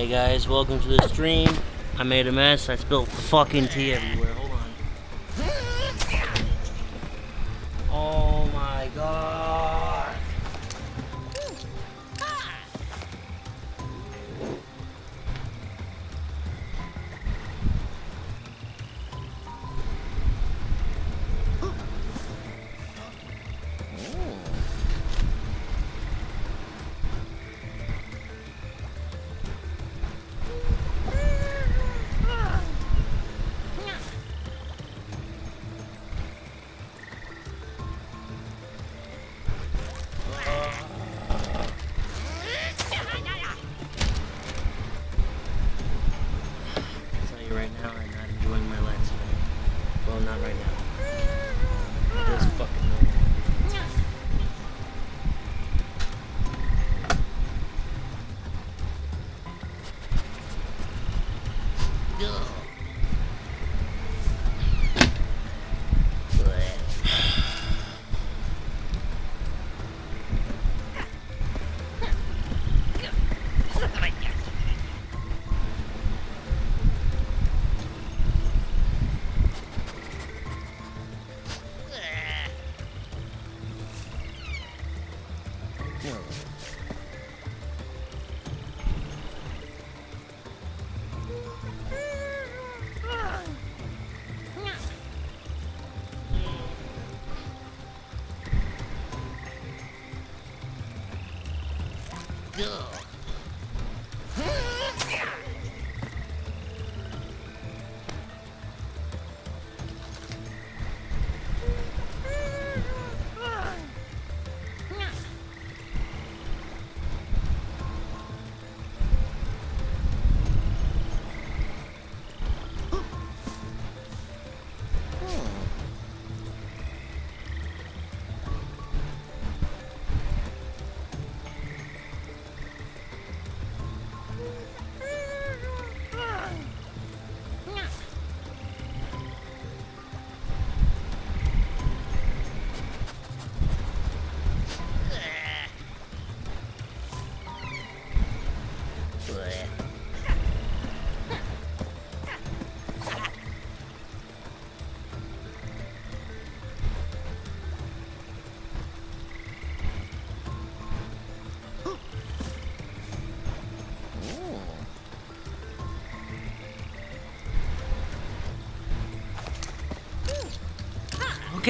Hey guys, welcome to the stream. I made a mess. I spilled fucking tea everywhere.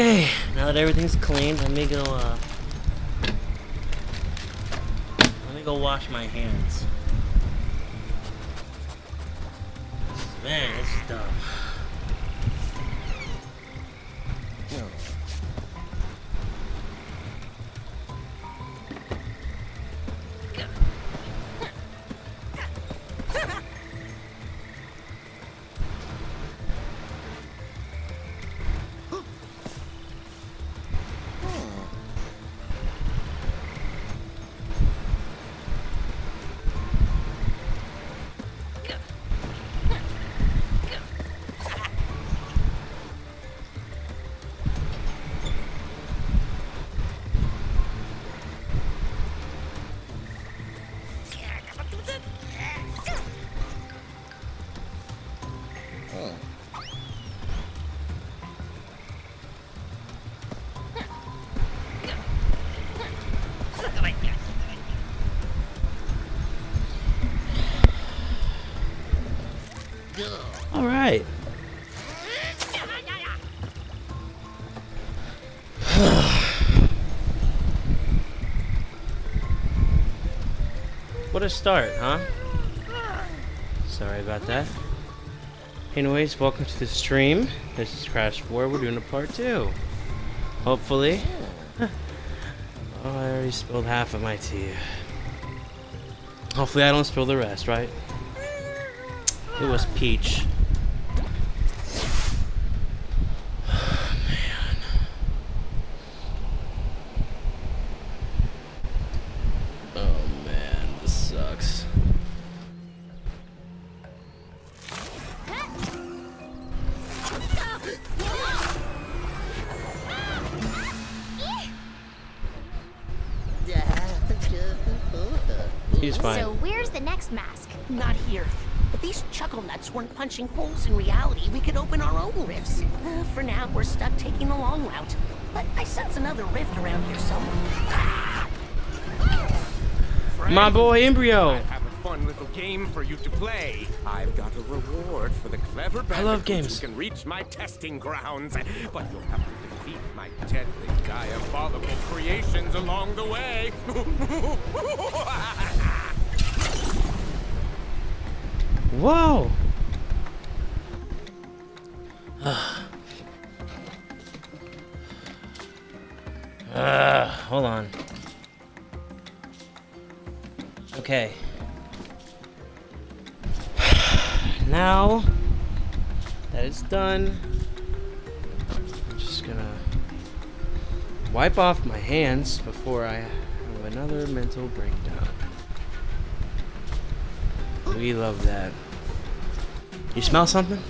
Okay, now that everything's clean, let me go, uh... Let me go wash my hands. What a start, huh? Sorry about that. Anyways, welcome to the stream. This is Crash 4. We're doing a part 2. Hopefully. oh, I already spilled half of my tea. Hopefully I don't spill the rest, right? It was peach. For now, we're stuck taking the long route. But I sense another rift around here somewhere. My boy N. Brio. I have a fun little game for you to play. I've got a reward for the clever I love games. who can reach my testing grounds, but you'll have to defeat my deadly, diabolical creations along the way. Whoa. Uh, hold on. Okay. Now that it's done, I'm just gonna wipe off my hands before I have another mental breakdown. We love that. You smell something?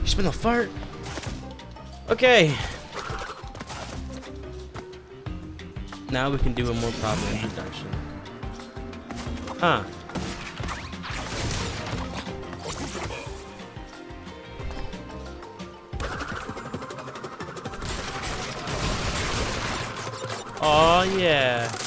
You smell a fart? Okay. Now we can do a more proper introduction. Huh. Oh yeah.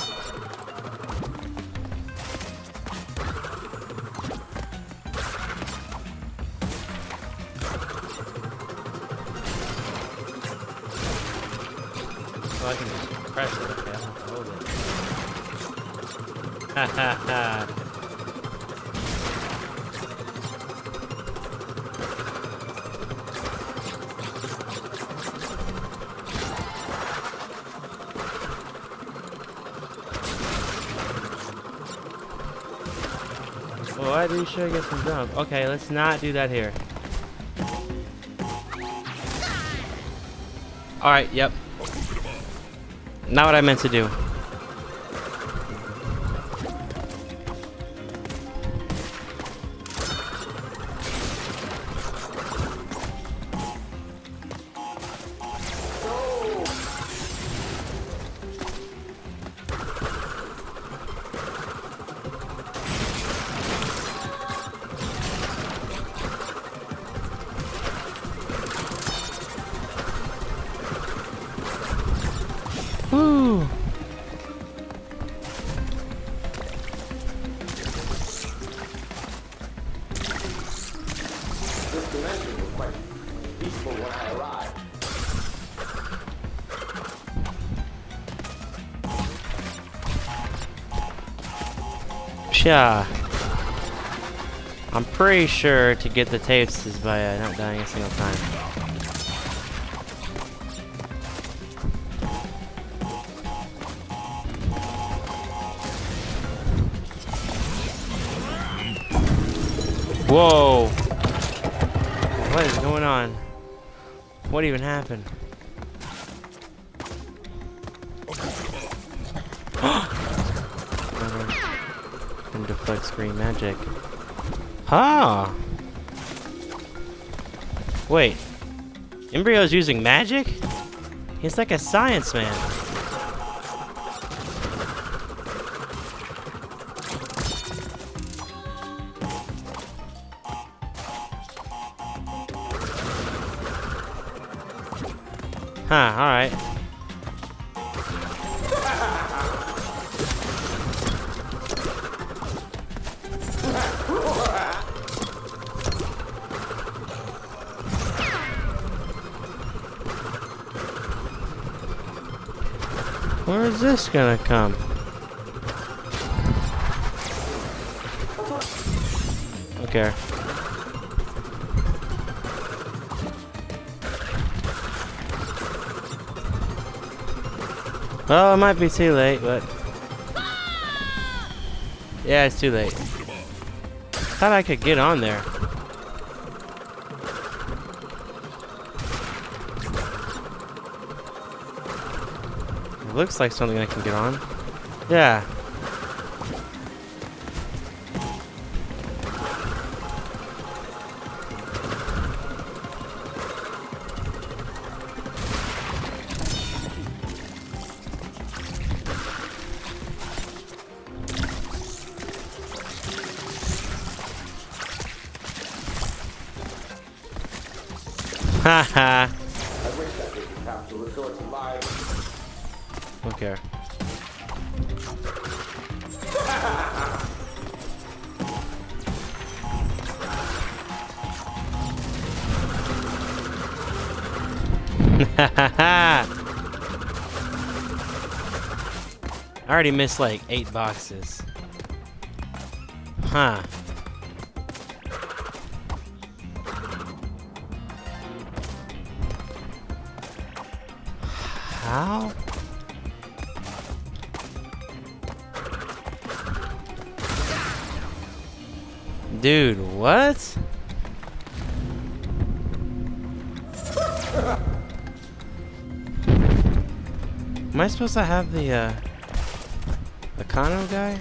Get some jump? Okay, let's not do that here. Alright, yep. Not what I meant to do. Psha. I'm pretty sure to get the tapes is by uh, not dying a single time. Whoa! What is going on? What even happened? Magic. Huh. Wait. N. Brio's using magic? He's like a science man. Huh, gonna come? Okay. Well, it might be too late, but... Yeah, it's too late. Thought I could get on there. Looks like something I can get on. Yeah. I already missed like eight boxes. Huh. How? Dude, what? Am I supposed to have the, uh, the Kano guy?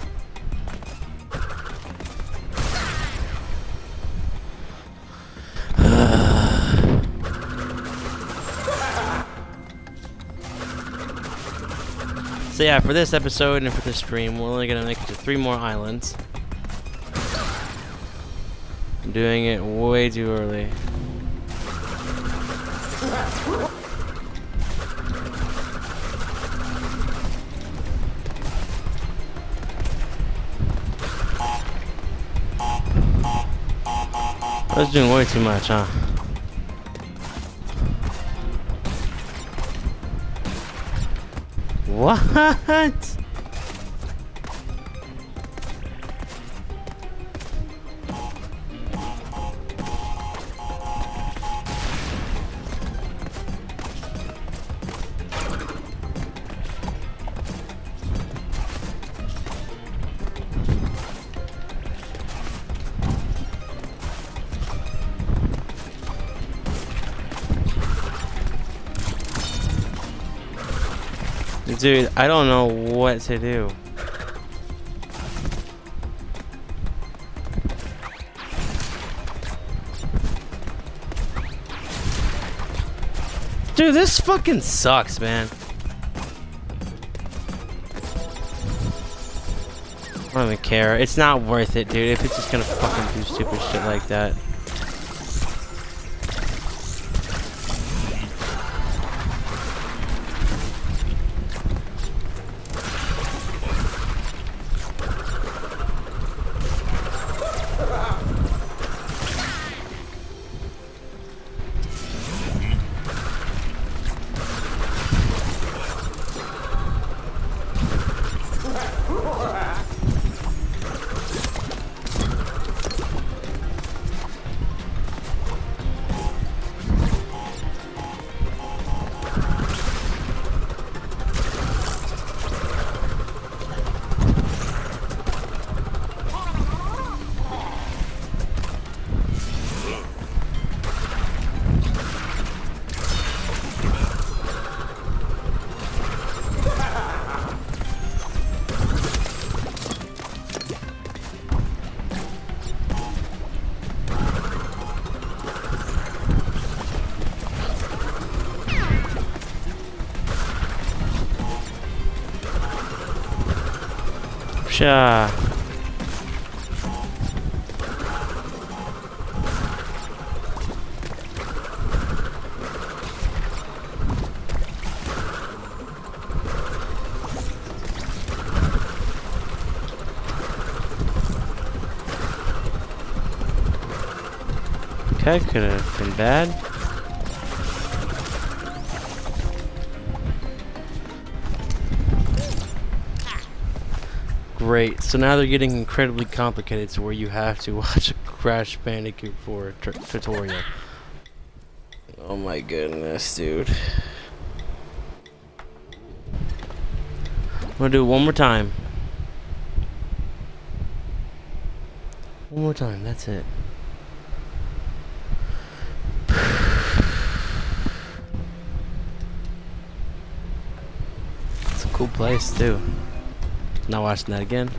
So yeah, for this episode and for this stream, we're only gonna make it to three more islands. I'm doing it way too early. Was doing way too much, huh? What? Dude, I don't know what to do. Dude, this fucking sucks, man. I don't even care. It's not worth it, dude, if it's just gonna fucking do stupid shit like that. Psha. Okay, could have been bad. Great. So now they're getting incredibly complicated to where you have to watch a Crash Bandicoot 4 t- tutorial. Oh my goodness, dude. I'm gonna do it one more time. One more time, that's it. It's a cool place, too. Not watching that again.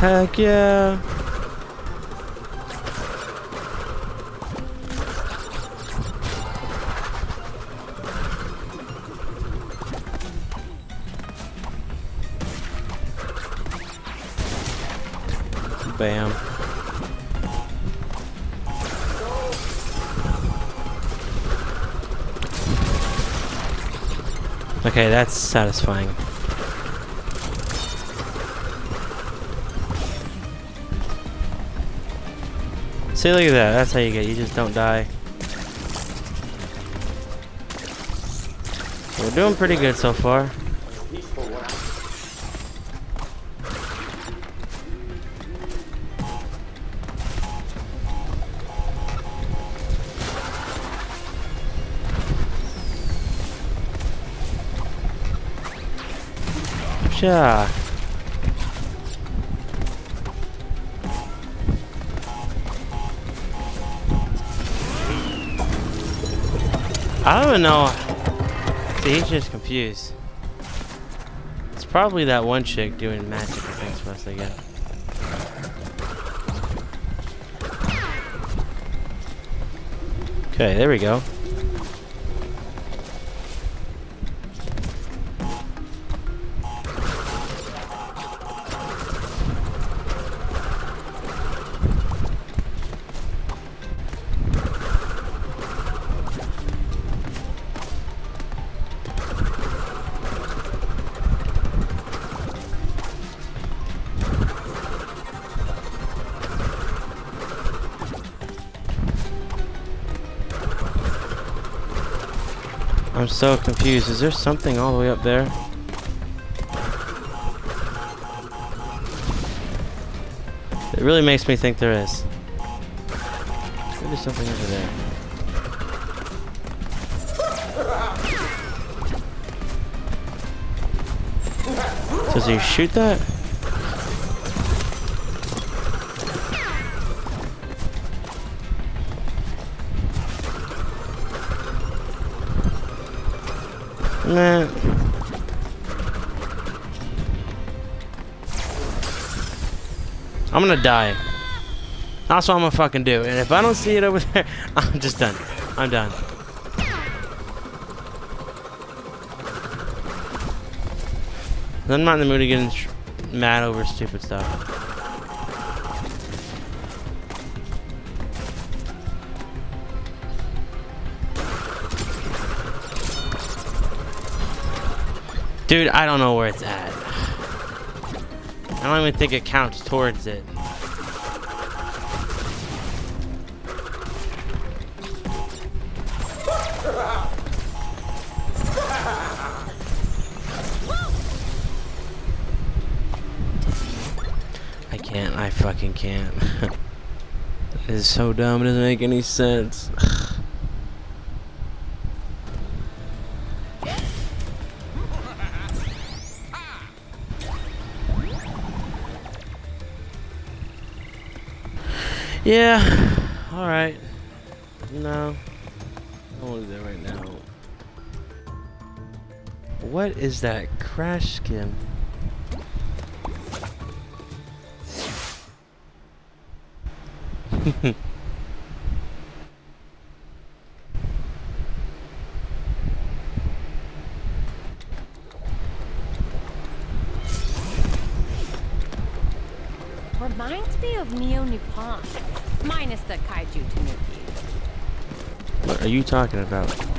Heck yeah. That's satisfying. See, look at that. That's how you get. You just don't die. We're doing pretty good so far. Sure. I don't know. See, he's just confused. It's probably that one chick doing magic, I for us get. Okay, there we go. Confused. Is there something all the way up there? It really makes me think there is. Maybe something over there. Does he shoot that? Man. I'm gonna die. That's what I'm gonna fucking do. And if I don't see it over there, I'm just done. I'm done. I'm not in the mood getting sh- mad over stupid stuff. Dude, I don't know where it's at. I don't even think it counts towards it. I can't. I fucking can't. it is so dumb. It doesn't make any sense. Yeah. All right. No. I don't want to do that right now. What is that crash skin? Talking about?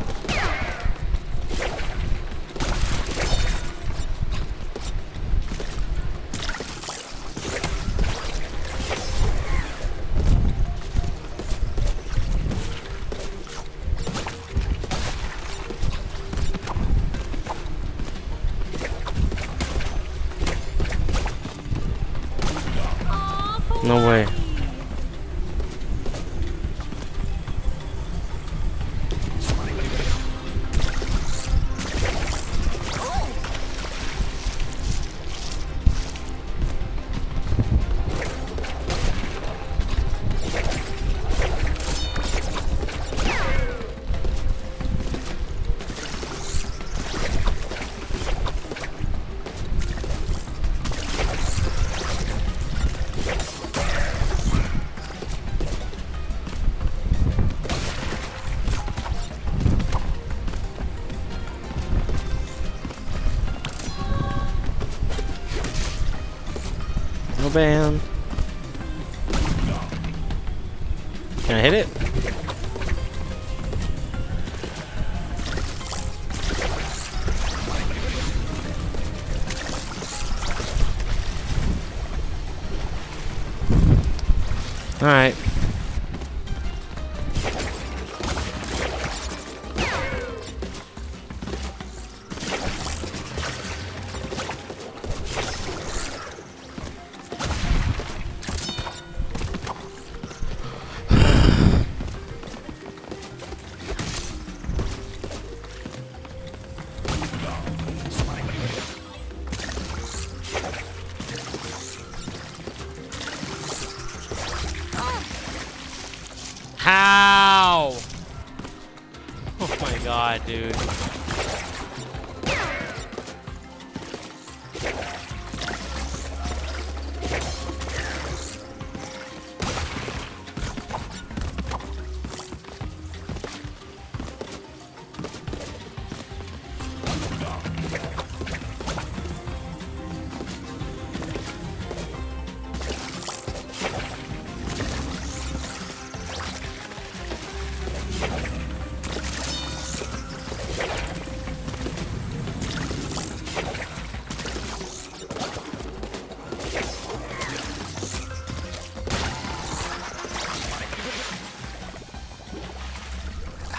Dude.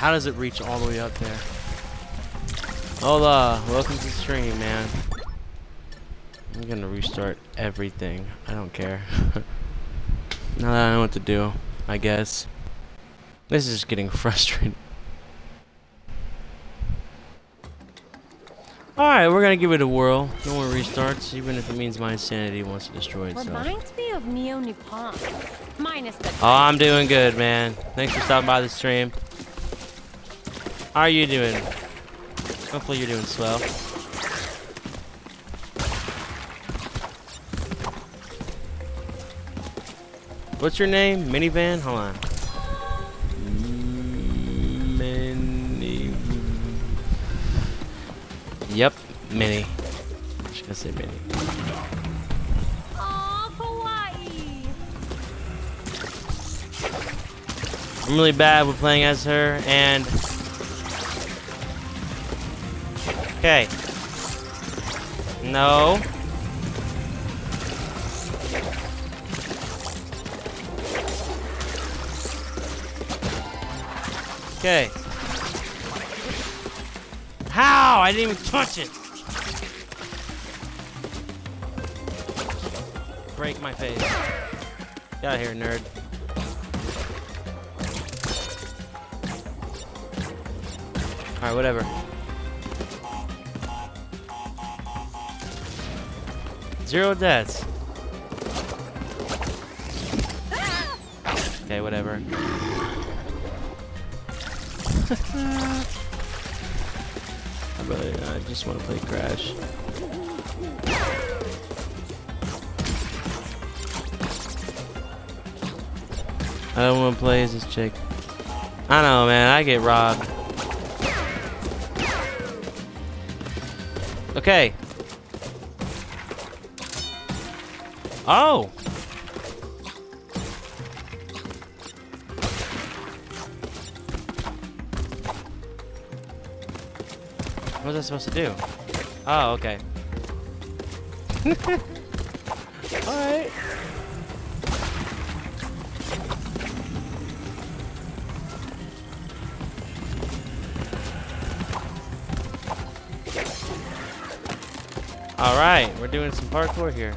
How does it reach all the way up there? Hola, welcome to the stream, man. I'm gonna restart everything. I don't care. now that I know what to do, I guess. This is just getting frustrating. Alright, we're gonna give it a whirl. No more restarts, even if it means my insanity wants to destroy itself. Reminds me of Neo Nippon. Minus the Oh, I'm doing good, man. Thanks for stopping by the stream. How are you doing? Hopefully you're doing swell. What's your name? Minivan? Hold on. Mini. Yep, Mini. Just gonna say Mini. Kawaii. I'm really bad with playing as her, and okay. No. Okay. How? I didn't even touch it. Break my face. Get out of here, nerd. Alright, whatever. Zero deaths. Okay, whatever. but uh, I just want to play Crash. I don't want to play as this chick. I know, man. I get robbed. Supposed to do? Oh, okay. Alright. Alright, we're doing some parkour here.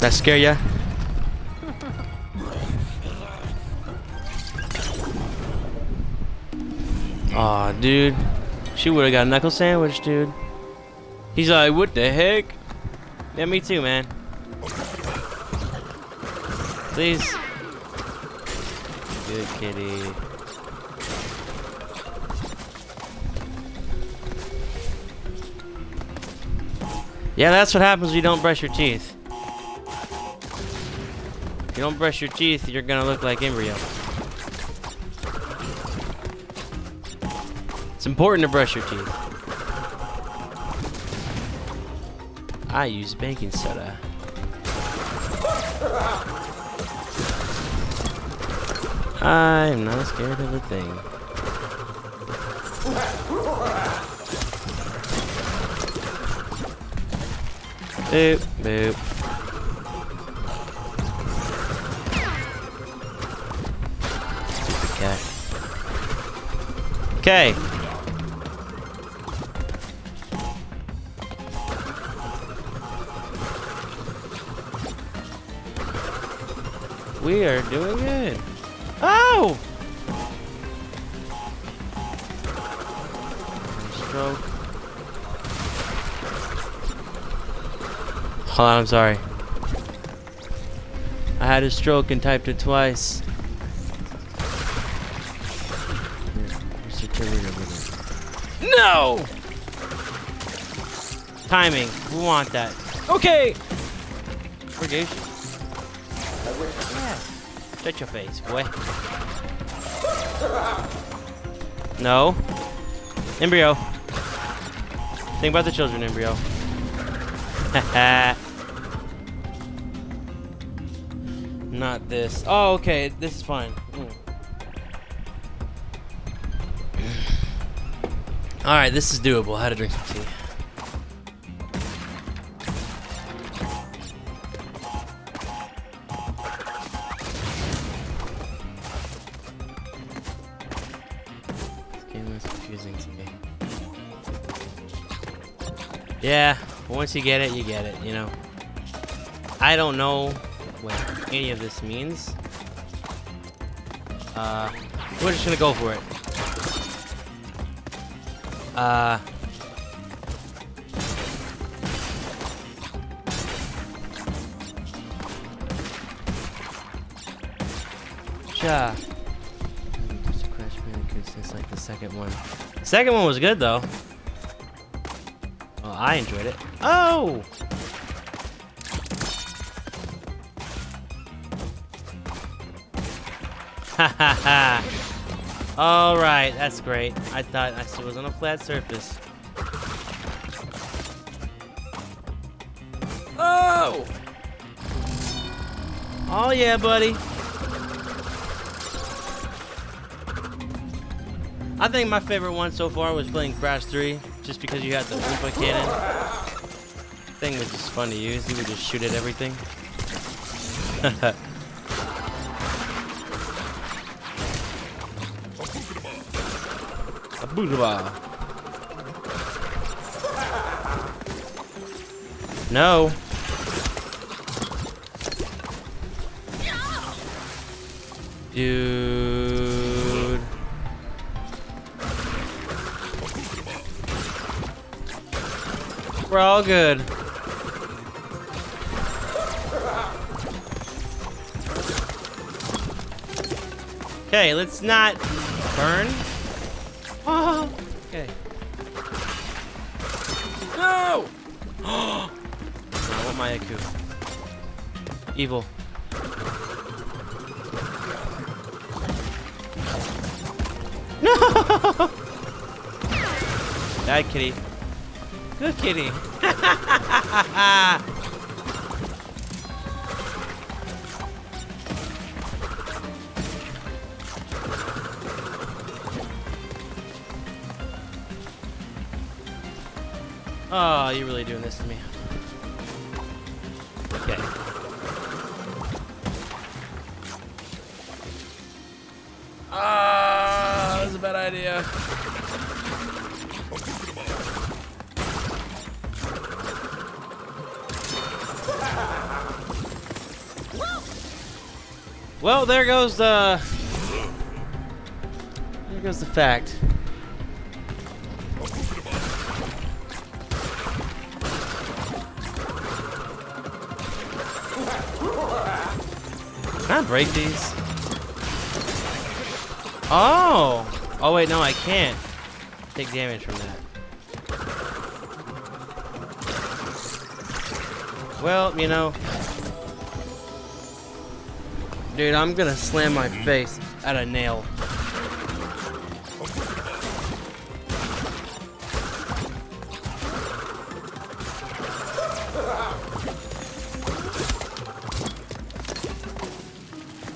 That scare ya? Dude. She would have got a knuckle sandwich, dude. He's like, what the heck? Yeah, me too, man. Please. Good kitty. Yeah, that's what happens when you don't brush your teeth. If you don't brush your teeth, you're gonna look like N. Brio. It's important to brush your teeth. I use baking soda. I'm not scared of a thing. Boop, boop. Okay. Doing good. Oh! Stroke. Hold on, I'm sorry. I had a stroke and typed it twice. No! Timing. We want that. Okay! Forgave. Shut your face, boy. No. N. Brio. Think about the children, N. Brio. Not this. Oh, okay. This is fine. Mm. Alright, this is doable. How to drink some tea. Yeah, once you get it, you get it, you know. I don't know what any of this means. Uh, we're just gonna go for it. Uh. Just Crash Bandicoot since like the second one. Second one was good though. I enjoyed it. Oh! Ha ha ha! Alright, that's great. I thought I was on a flat surface. Oh! Oh yeah, buddy. I think my favorite one so far was playing Crash 3, just because you had the Wumpa cannon. Thing was just fun to use. You would just shoot at everything. A Boodaba. No. Dude. We're all good. Okay, let's not burn. Oh, okay. No! I want my Aku. Evil. No! Bad kitty. Good kitty. Oh, you're really doing this to me. Well, there goes the. There goes the fact. Can I break these? Oh! Oh wait, no, I can't. Take damage from that. Well, you know. Dude, I'm gonna slam my face at a nail.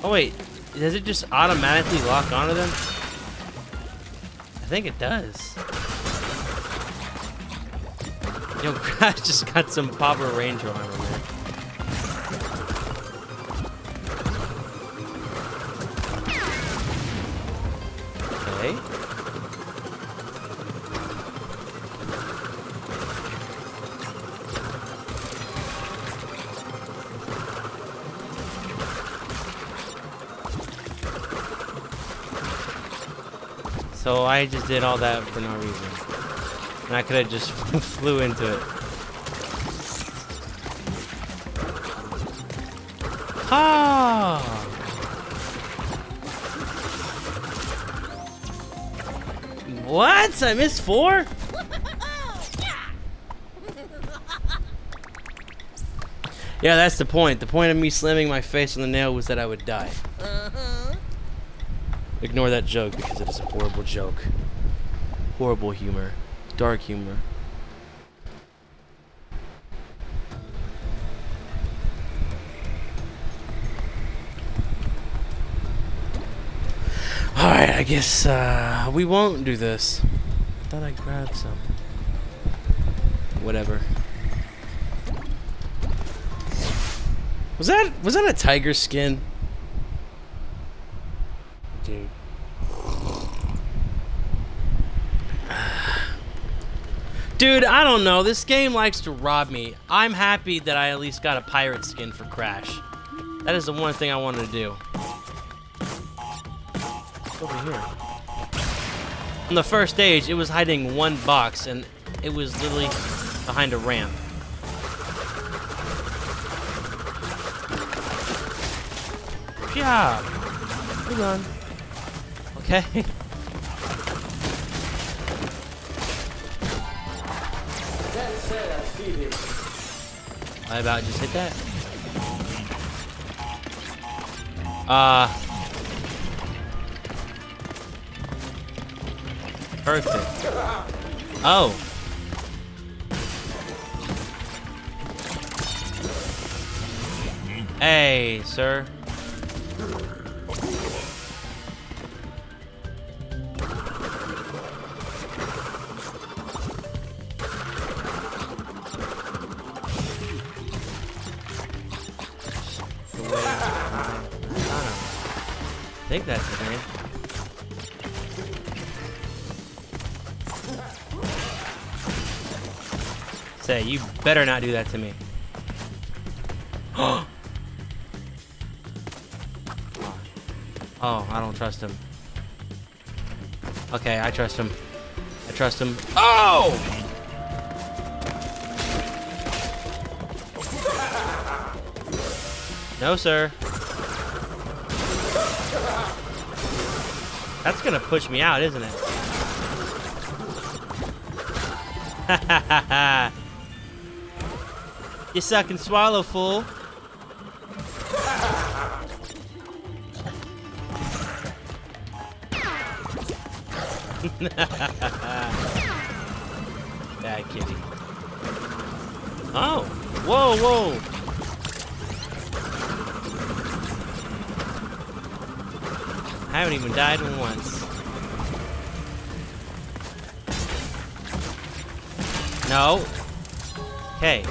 Oh wait, does it just automatically lock onto them? I think it does. Yo, Crash just got some Papa Ranger armor, man. I just did all that for no reason. And I could have just flew into it. Ha! What? I missed four? Yeah, that's the point. The point of me slamming my face on the nail was that I would die. Ignore that joke because it is a horrible joke. Horrible humor. Dark humor. Alright, I guess uh, we won't do this. I thought I grabbed some. Whatever. Was that was that a tiger skin? Dude. Dude, I don't know. This game likes to rob me. I'm happy that I at least got a pirate skin for Crash. That is the one thing I wanted to do. What's over here? On the first stage, it was hiding one box, and it was literally behind a ramp. Yeah. Hold on. Okay. I about just hit that. Uh. Perfect. Oh. Hey, sir. Better not do that to me. oh, I don't trust him. Okay, I trust him. I trust him. Oh! No, sir. That's gonna push me out, isn't it? you suck and swallow, fool. Bad kitty. Oh! Whoa, whoa! I haven't even died once. No. Okay.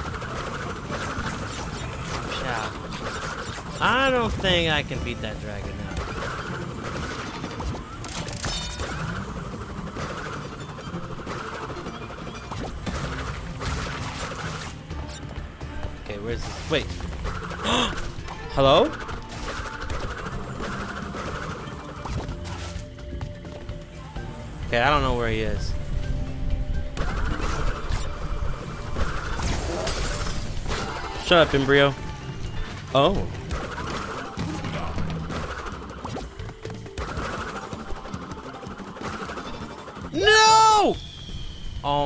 I don't think I can beat that dragon now. Okay, where's this? Wait. Hello? Okay, I don't know where he is. Shut up, N. Brio. Oh.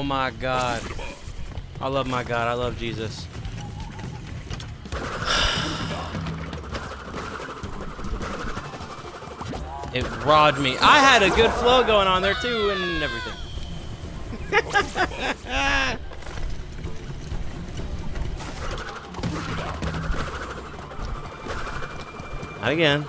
Oh my god. I love my God. I love Jesus. It robbed me. I had a good flow going on there too and everything. Not again.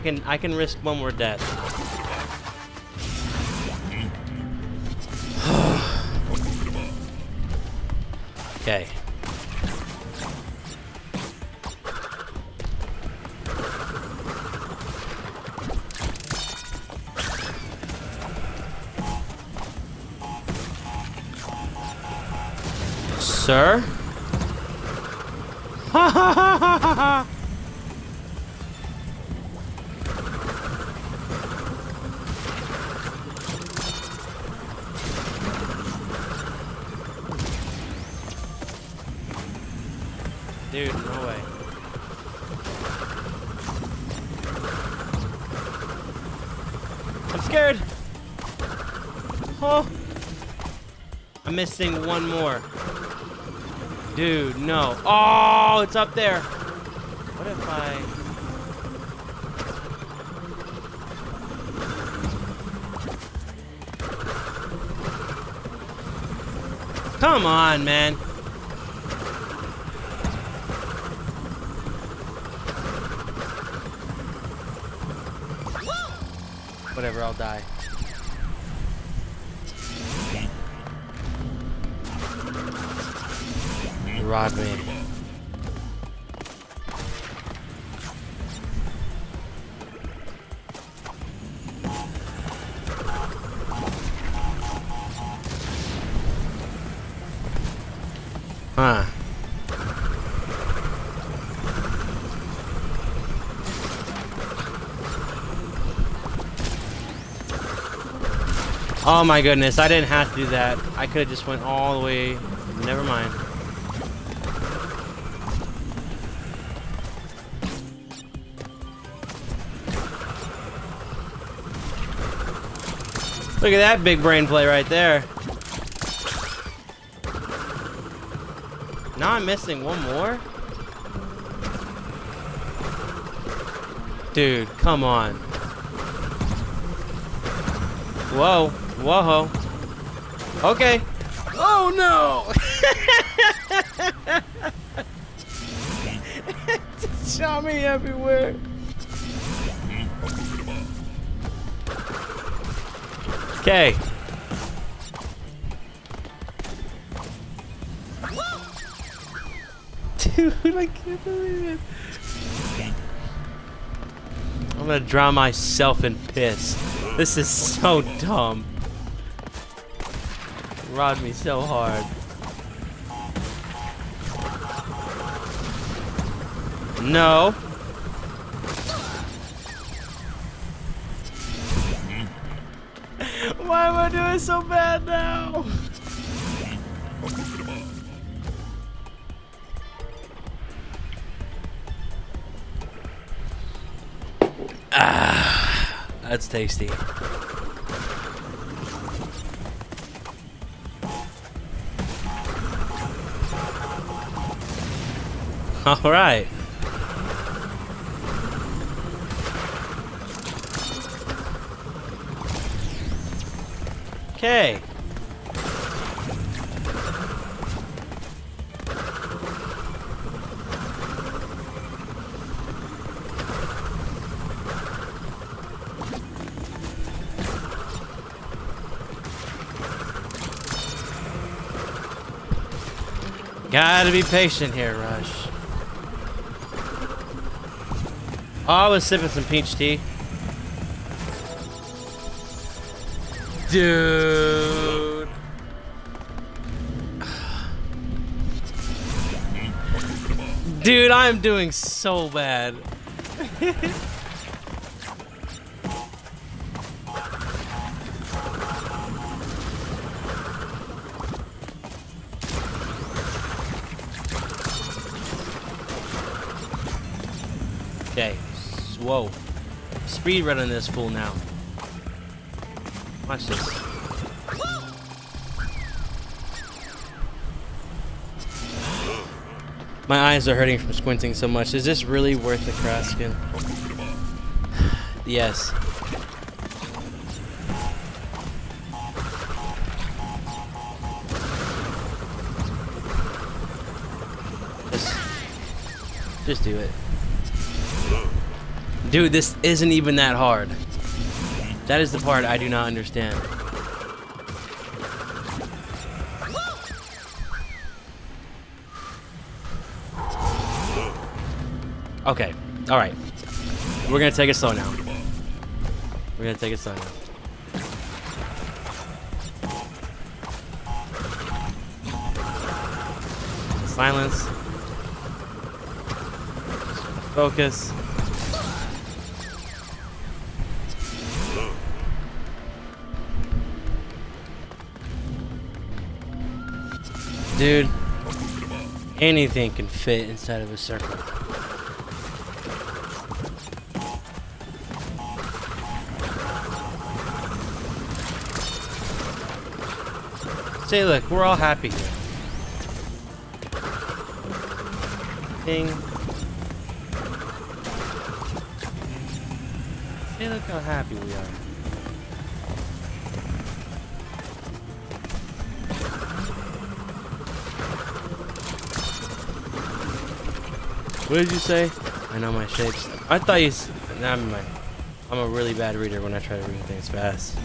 I can. I can risk one more death. okay. Sir? Ha ha ha ha ha ha! Dude, no way. I'm scared. Oh. I'm missing one more. Dude, no. Oh, it's up there. What if I... Come on, man. Whatever, I'll die. Oh my goodness, I didn't have to do that. I could have just went all the way. Never mind. Look at that big brain play right there. Now I'm missing one more? Dude, come on. Whoa. Whoa. Okay. Oh no! Shot me everywhere. Okay. Dude, I can't believe it. I'm gonna drown myself in piss. This is so dumb. Rod me so hard. No. Why am I doing so bad now? Ah, that's tasty. All right. Okay. Gotta be patient here, Rush. Oh, Oh, I was sipping some peach tea. Dude. Dude, I'm doing so bad. speed running this fool now. Watch this. My eyes are hurting from squinting so much. Is this really worth the Kraskin? yes. Just, just do it. Dude, this isn't even that hard. That is the part I do not understand. Okay, alright. We're gonna take it slow now. We're gonna take it slow now. Silence. Focus. Dude, anything can fit inside of a circle. Say, look, we're all happy here. Ding. Say, look how happy we are. What did you say? I know my shapes. I thought you. Never mind. I'm a really bad reader when I try to read things fast.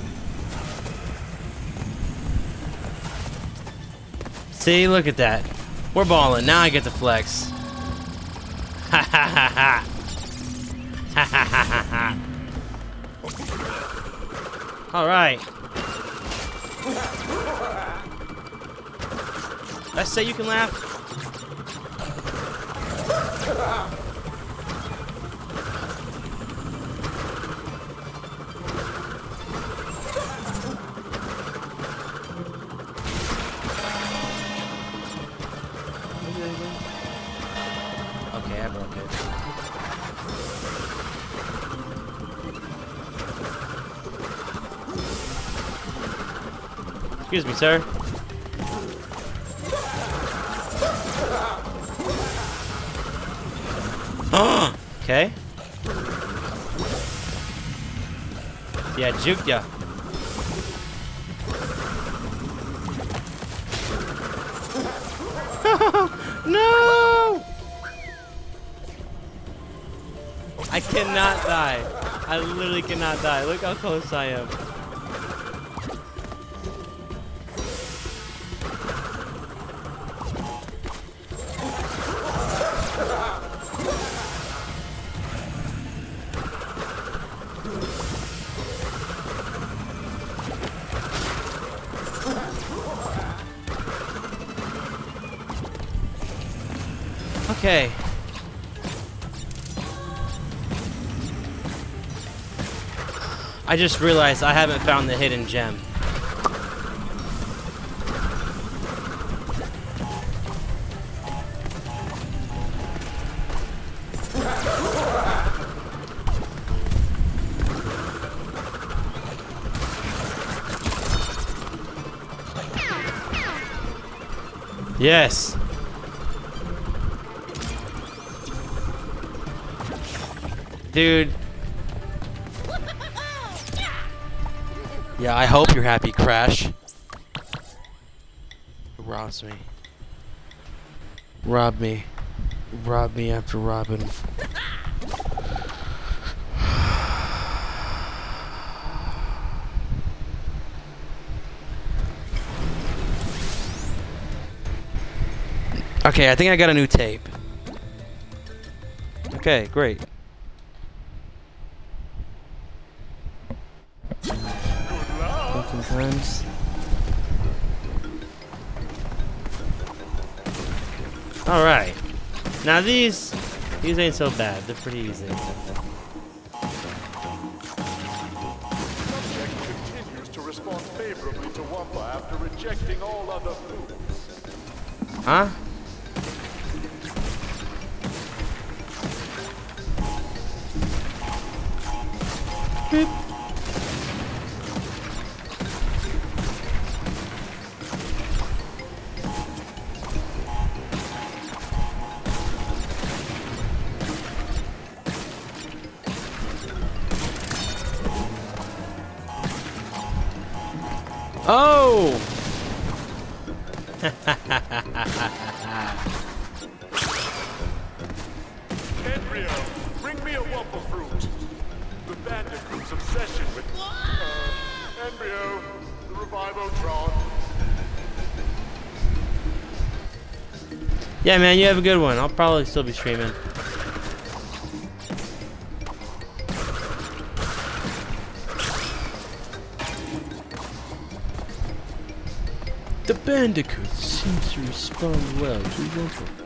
See, look at that. We're balling. Now I get to flex. Ha ha ha ha. Ha ha ha ha. All right. Let's say you can laugh. Excuse me, sir. okay. Yeah, juke ya. no! I cannot die. I literally cannot die. Look how close I am. I just realized I haven't found the hidden gem. Yes. Dude. I hope you're happy, Crash. Robs me. Rob me. Rob me after Robin. Okay, I think I got a new tape. Okay, great. Now these, these ain't so bad. They're pretty easy. Subject Yeah, man, you have a good one. I'll probably still be streaming. The bandicoots seem to respond well to Wumpa.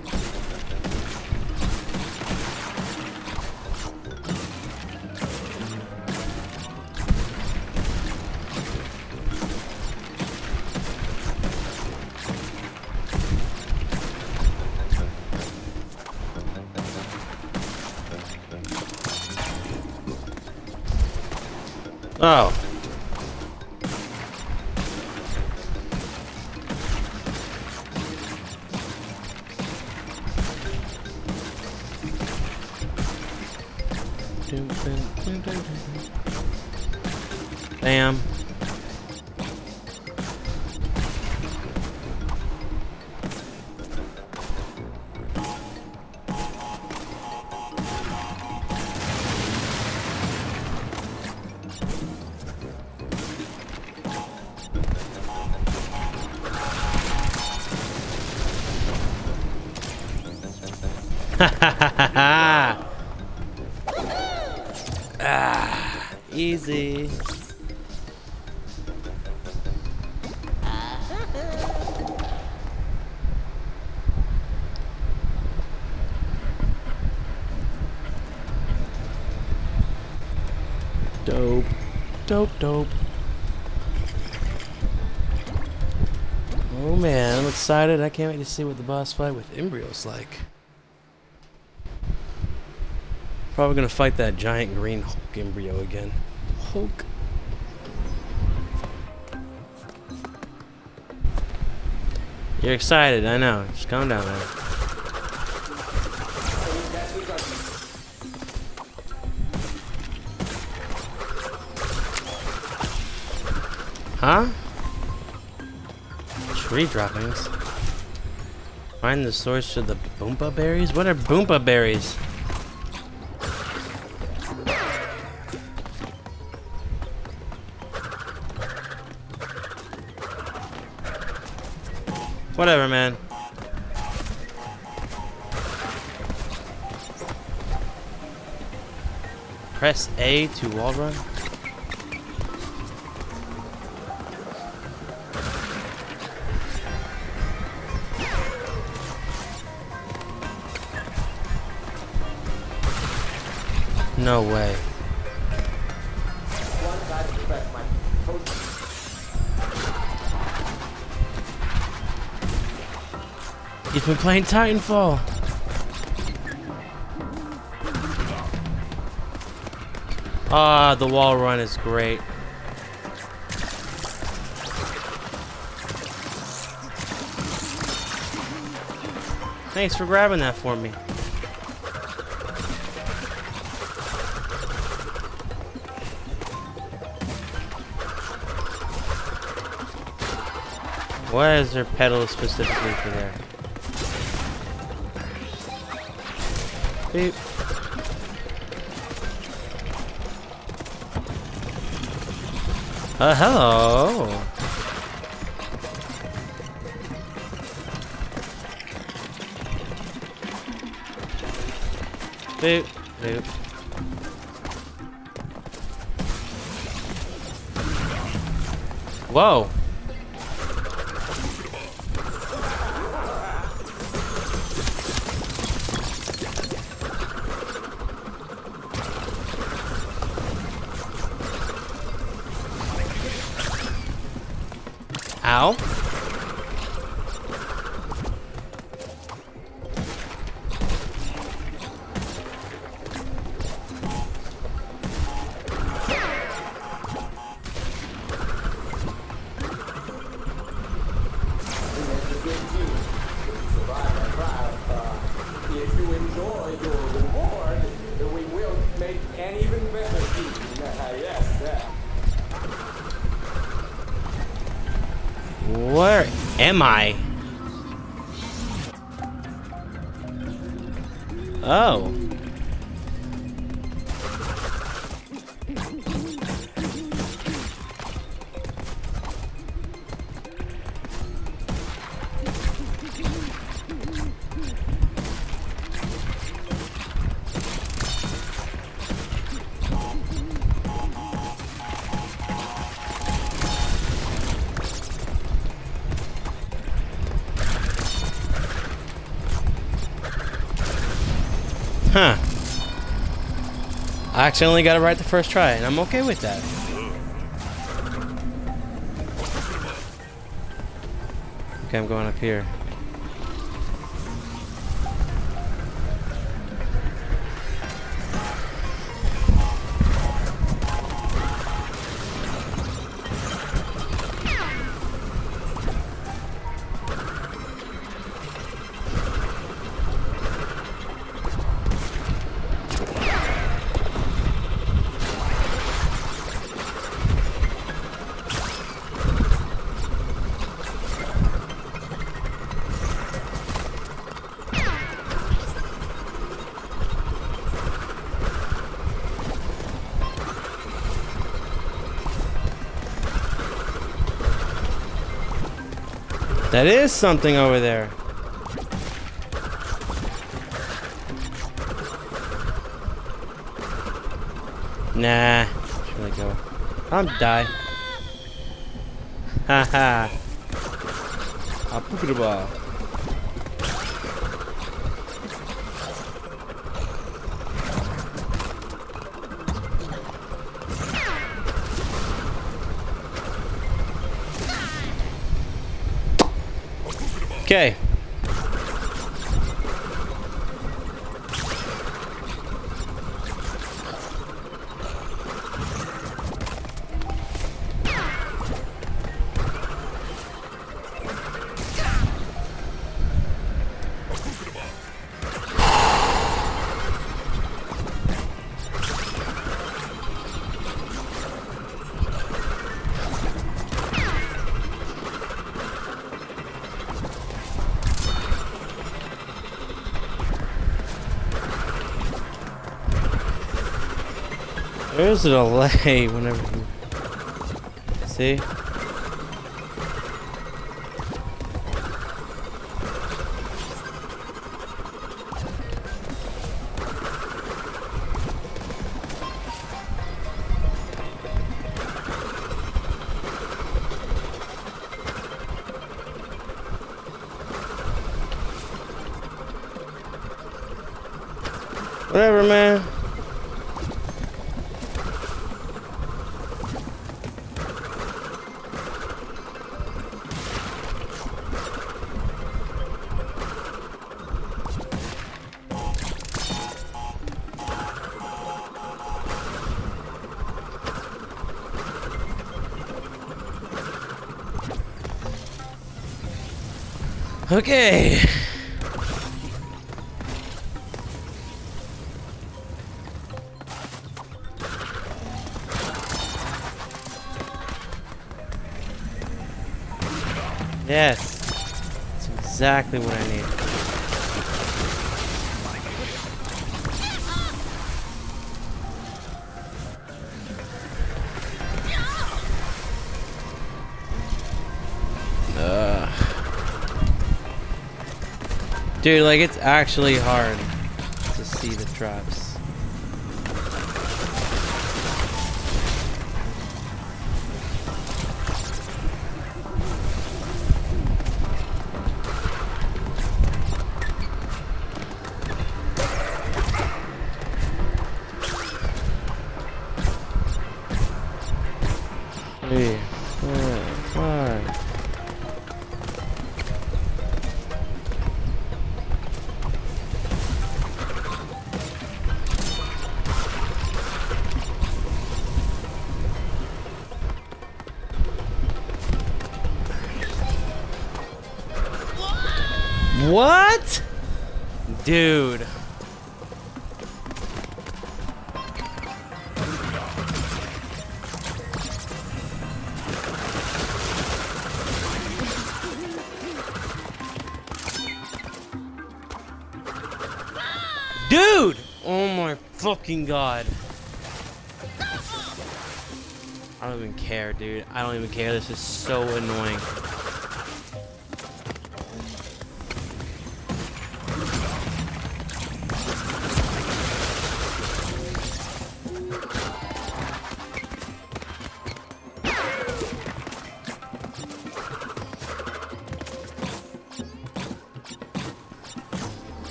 Oh. Excited. I can't wait to see what the boss fight with N. Brio's like. Probably gonna fight that giant green Hulk N. Brio again. Hulk. You're excited, I know. Just calm down, man. Huh? Tree droppings. Find the source to the Wumpa berries? What are Wumpa berries? Whatever, man. Press A to wall run. No way. He's been playing Titanfall. Ah, the wall run is great. Thanks for grabbing that for me. Why is there pedal specifically for there? Beep. Uh, hello. Boop, boop. Whoa. Accidentally got it right the first try, and I'm okay with that. Okay, I'm going up here. That is something over there. Nah. Should I go? I'm die. Haha. A Pokéball. Okay. There's a delay whenever you see. Okay. Yes. That's exactly what I Dude, like it's actually hard fucking god. I don't even care, dude. I don't even care. This is so annoying.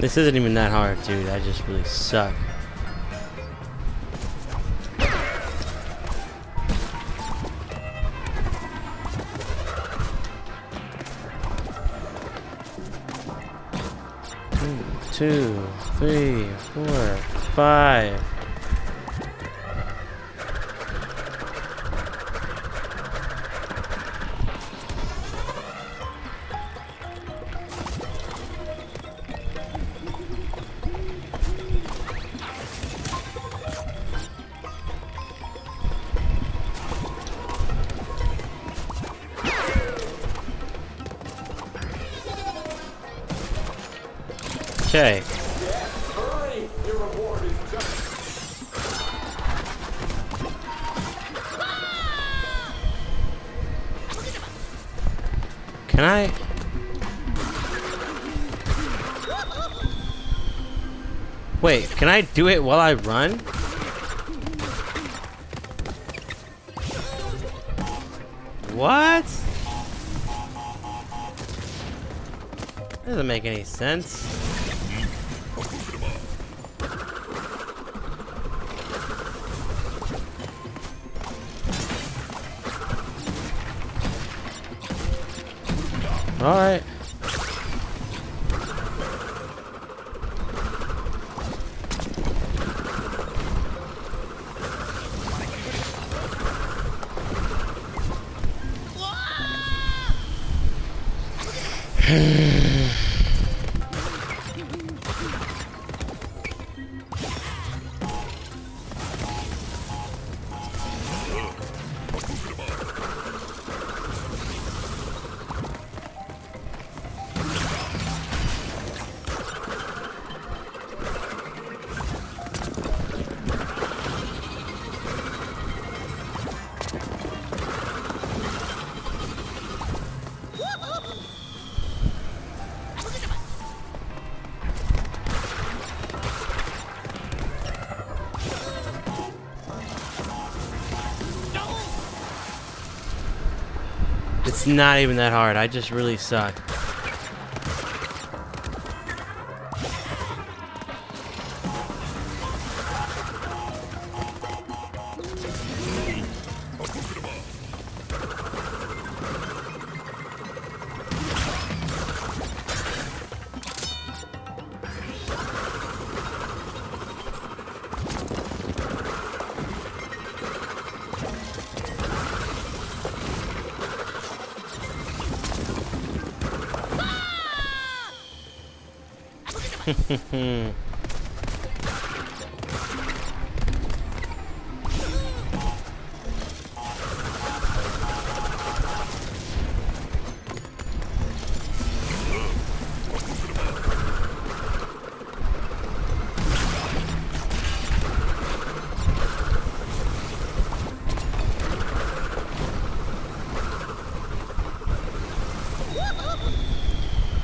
This isn't even that hard, dude. I just really suck. Two, three, four, five. Do it while I run? What? Doesn't make any sense. Alright. It's not even that hard. I just really suck.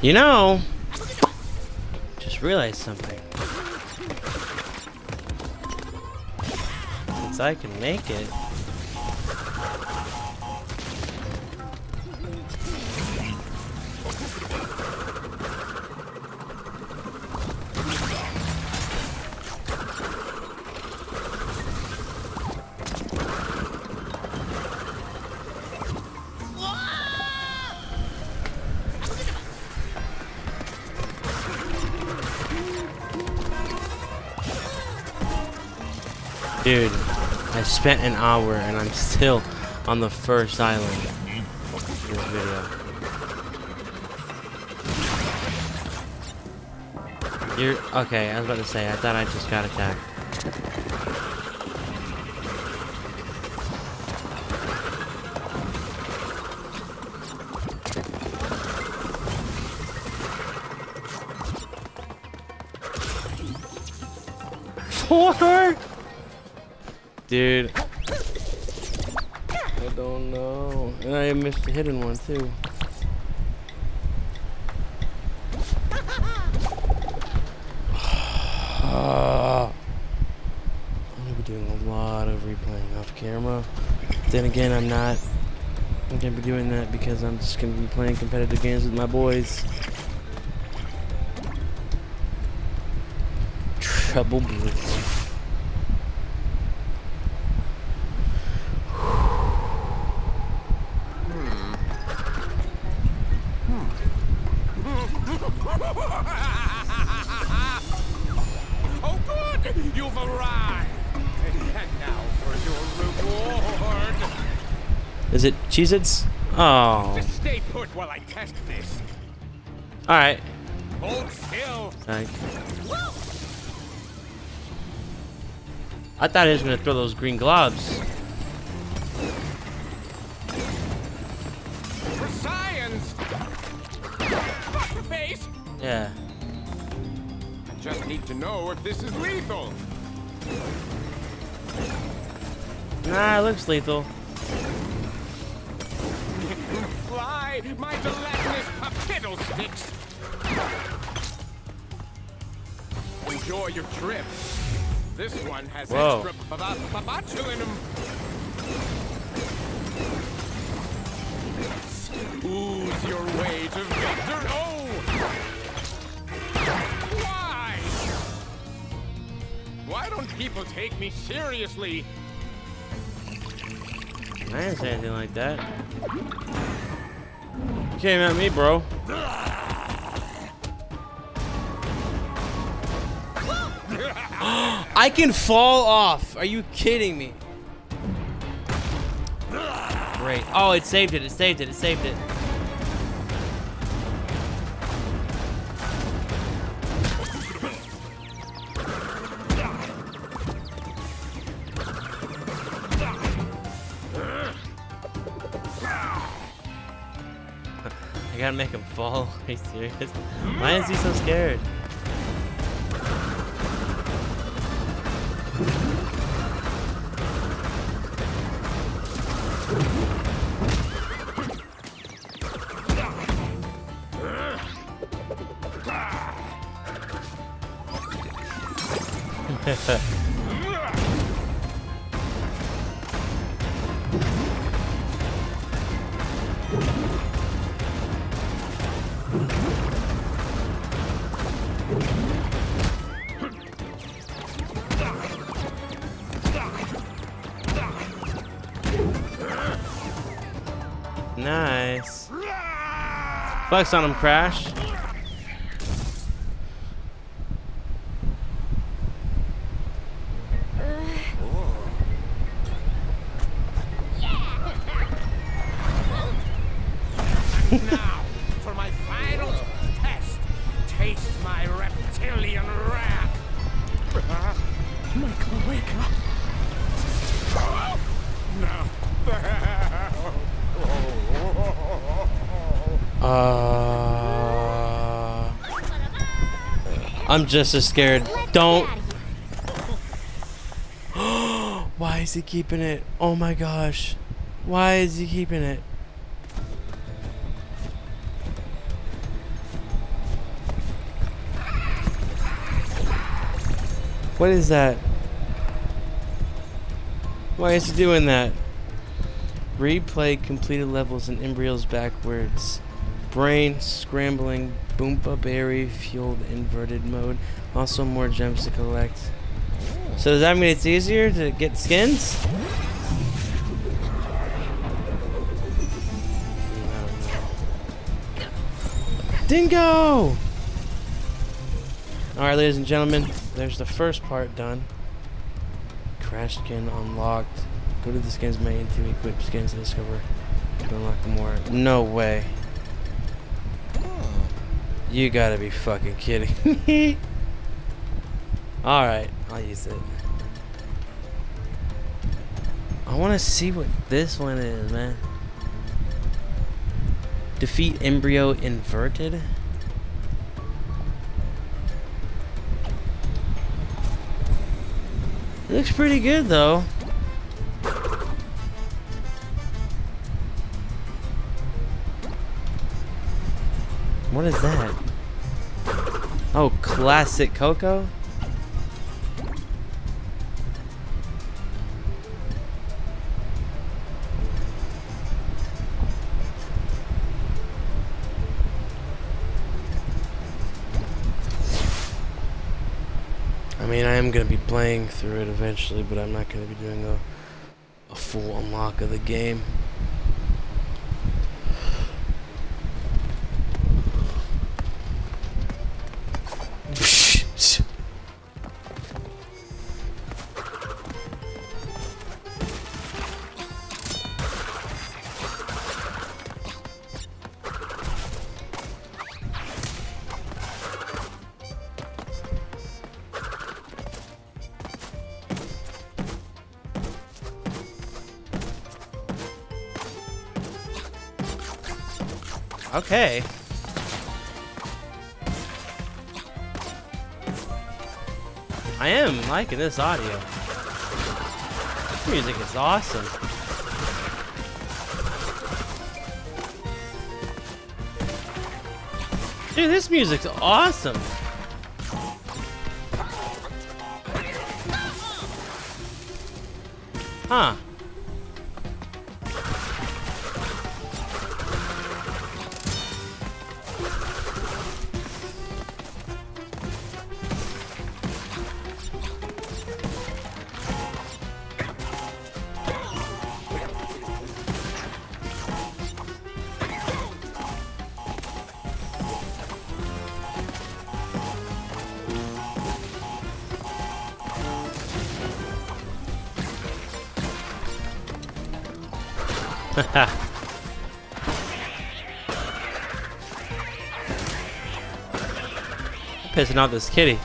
You know, just realized something. Since I can make it. Spent an hour and I'm still on the first island in this video. You're okay, I was about to say, I thought I just got attacked. Dude. I don't know. And I missed the hidden one too. I'm gonna be doing a lot of replaying off camera. Then again, I'm not. I'm gonna be doing that because I'm just gonna be playing competitive games with my boys. Trouble Blitz. Cheez-Its? Oh. Just stay put while I test this. Alright. Hold still! Thank I thought he was gonna throw those green globs. For science! Fuck face! Yeah. I just need to know if this is lethal. Nah, it looks lethal. Fly, my gelatinous papiddle sticks! Enjoy your trip. This one has Whoa. extra baba- babachu in them. Ooze your way to victory. Oh! Why? Why don't people take me seriously? I didn't say anything like that. You came at me, bro. I can fall off. Are you kidding me? Great. Oh, it saved it. It saved it. It saved it. Fall. Are you serious? Why is he so scared? Flex on him, Crash. I'm just as scared. Don't. Why is he keeping it? Oh my gosh. Why is he keeping it? What is that? Why is he doing that? Replay completed levels in N. Brio's backwards. Brain scrambling, Wumpa Berry fueled inverted mode. Also more gems to collect. So does that mean it's easier to get skins? Dingo! Alright, ladies and gentlemen, there's the first part done. Crash skin unlocked. Go to the skins menu to equip skins to discover unlock more. No way. You gotta be fucking kidding me. Alright, I'll use it. I wanna see what this one is, man. Defeat N. Brio inverted? It looks pretty good though. What is that? Classic Coco? I mean, I am going to be playing through it eventually, but I'm not going to be doing a, a full unlock of the game. Okay. I am liking this audio. This music is awesome. Dude, this music's awesome. Huh. Off this kitty.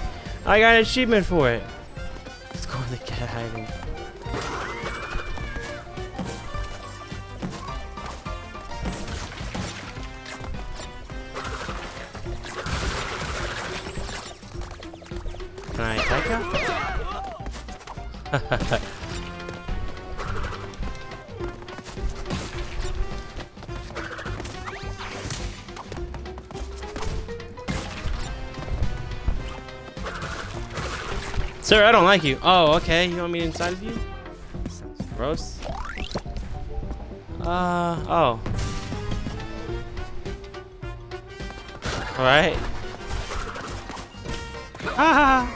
I got an achievement for it. Sir, I don't like you. Oh, okay. You want me inside of you? Sounds gross. Uh, oh. Alright. Ha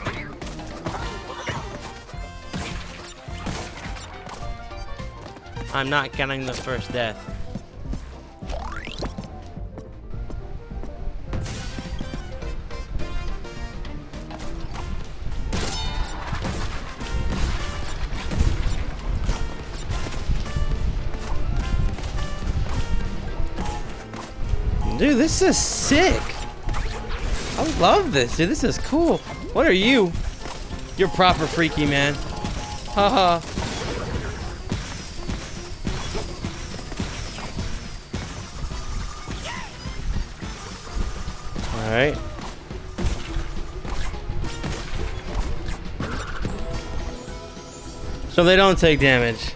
I'm not counting the first death. This is sick. I love this, dude. This is cool. What are you? You're proper freaky, man. Haha. Alright. So they don't take damage.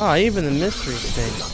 Oh, even the mystery snakes.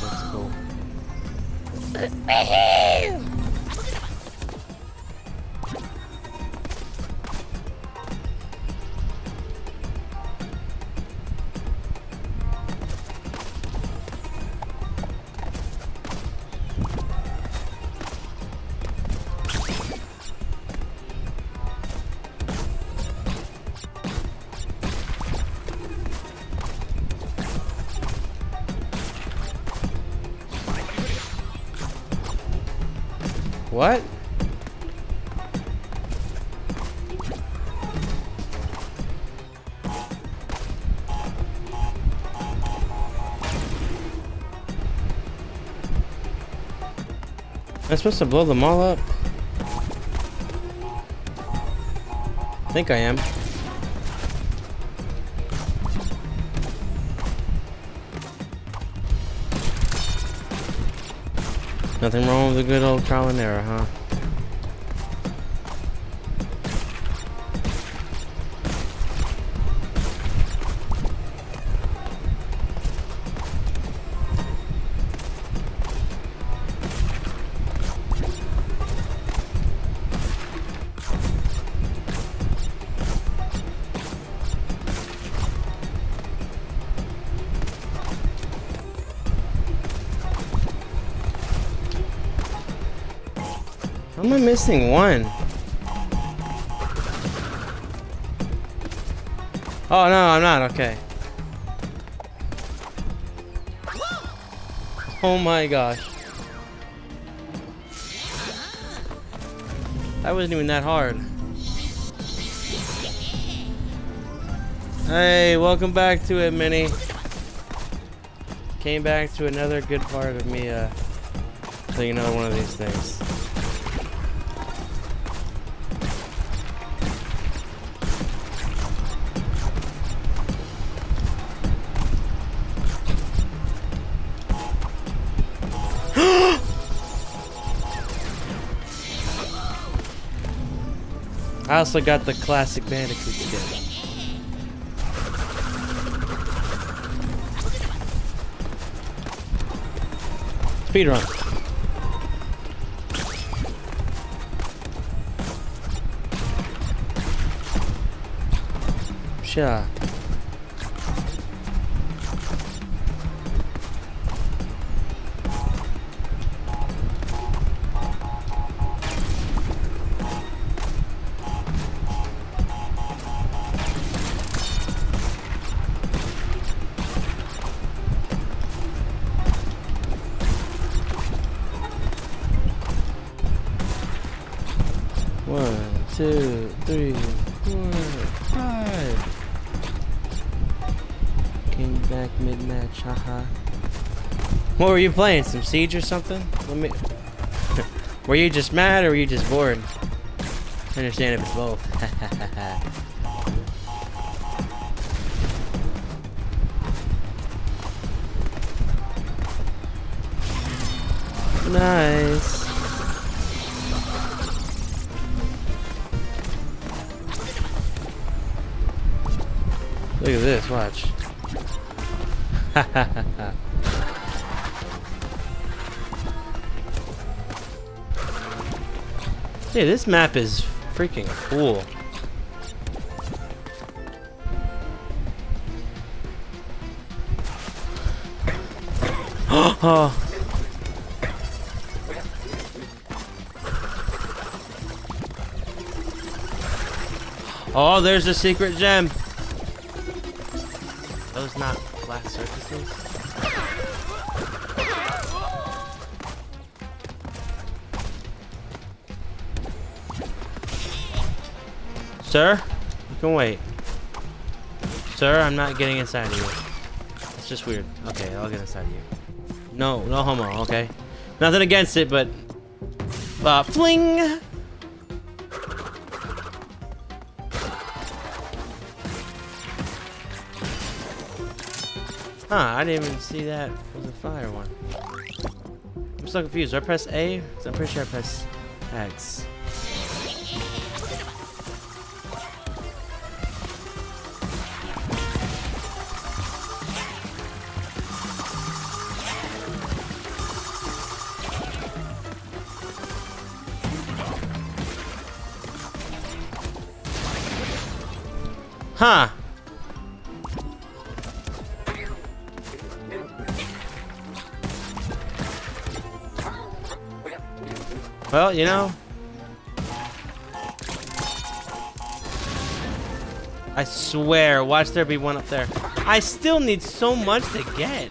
I supposed to blow them all up? I think I am. Nothing wrong with a good old trial and error, huh? Am I missing one? Oh no, I'm not, okay. Oh my gosh. That wasn't even that hard. Hey, welcome back to it, Minnie. Came back to another good part of me, uh, playing another one of these things. Also got the classic Bandicoot skin. Speedrun. Sure. Were you playing? Some Siege or something? Let me. were you just mad or were you just bored? I understand if it's both. Dude, this map is freaking cool. oh. Oh, there's a secret gem. Those not flat surfaces? Sir? You can wait. Sir, I'm not getting inside of you. It's just weird. Okay, I'll get inside of you. No, no homo, okay? Nothing against it, but... Uh, fling! Huh, I didn't even see that was a fire one. I'm so confused. Do I press A? I'm pretty sure I press X. Well, you know. I swear, watch there be one up there. I still need so much to get.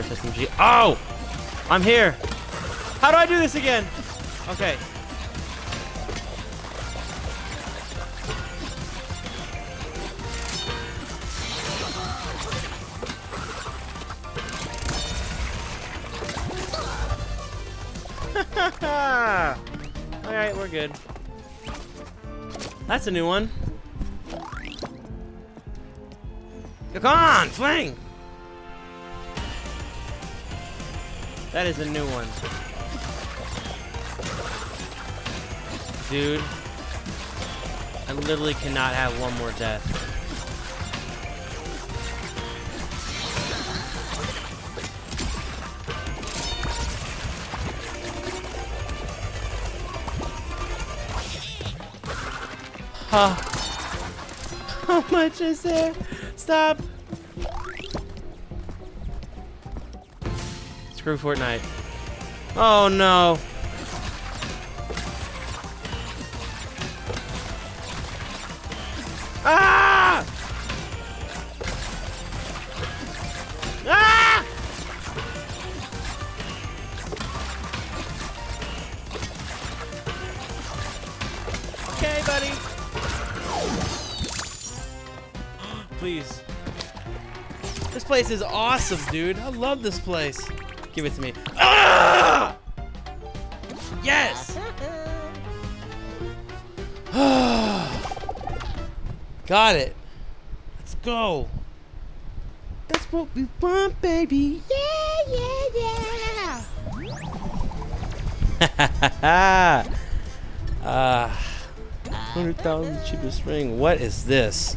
SMG. Oh! I'm here! How do I do this again? Okay. Alright, we're good. That's a new one. Come on, fling! That is a new one. Dude. I literally cannot have one more death. Huh. How much is there? Stop. Screw Fortnite. Oh no. Ah! Ah! Okay, buddy. Please. This place is awesome, dude. I love this place. Give it to me. Ah! Yes! Got it. Let's go. That's what we want, baby. Yeah, yeah, yeah. Ah. 100,000 cheapest ring. What is this?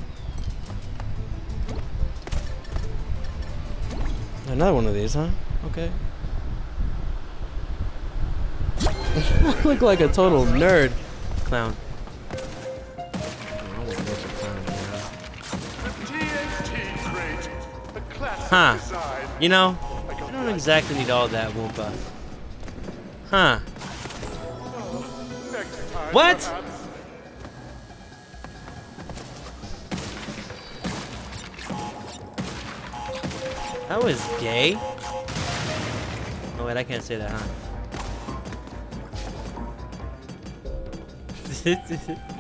Another one of these, huh? Okay. Look like a total nerd. Clown. Huh. You know, I don't exactly need all that Wumpa. Huh. What? That was gay? Oh wait, I can't say that, huh. チッチッ。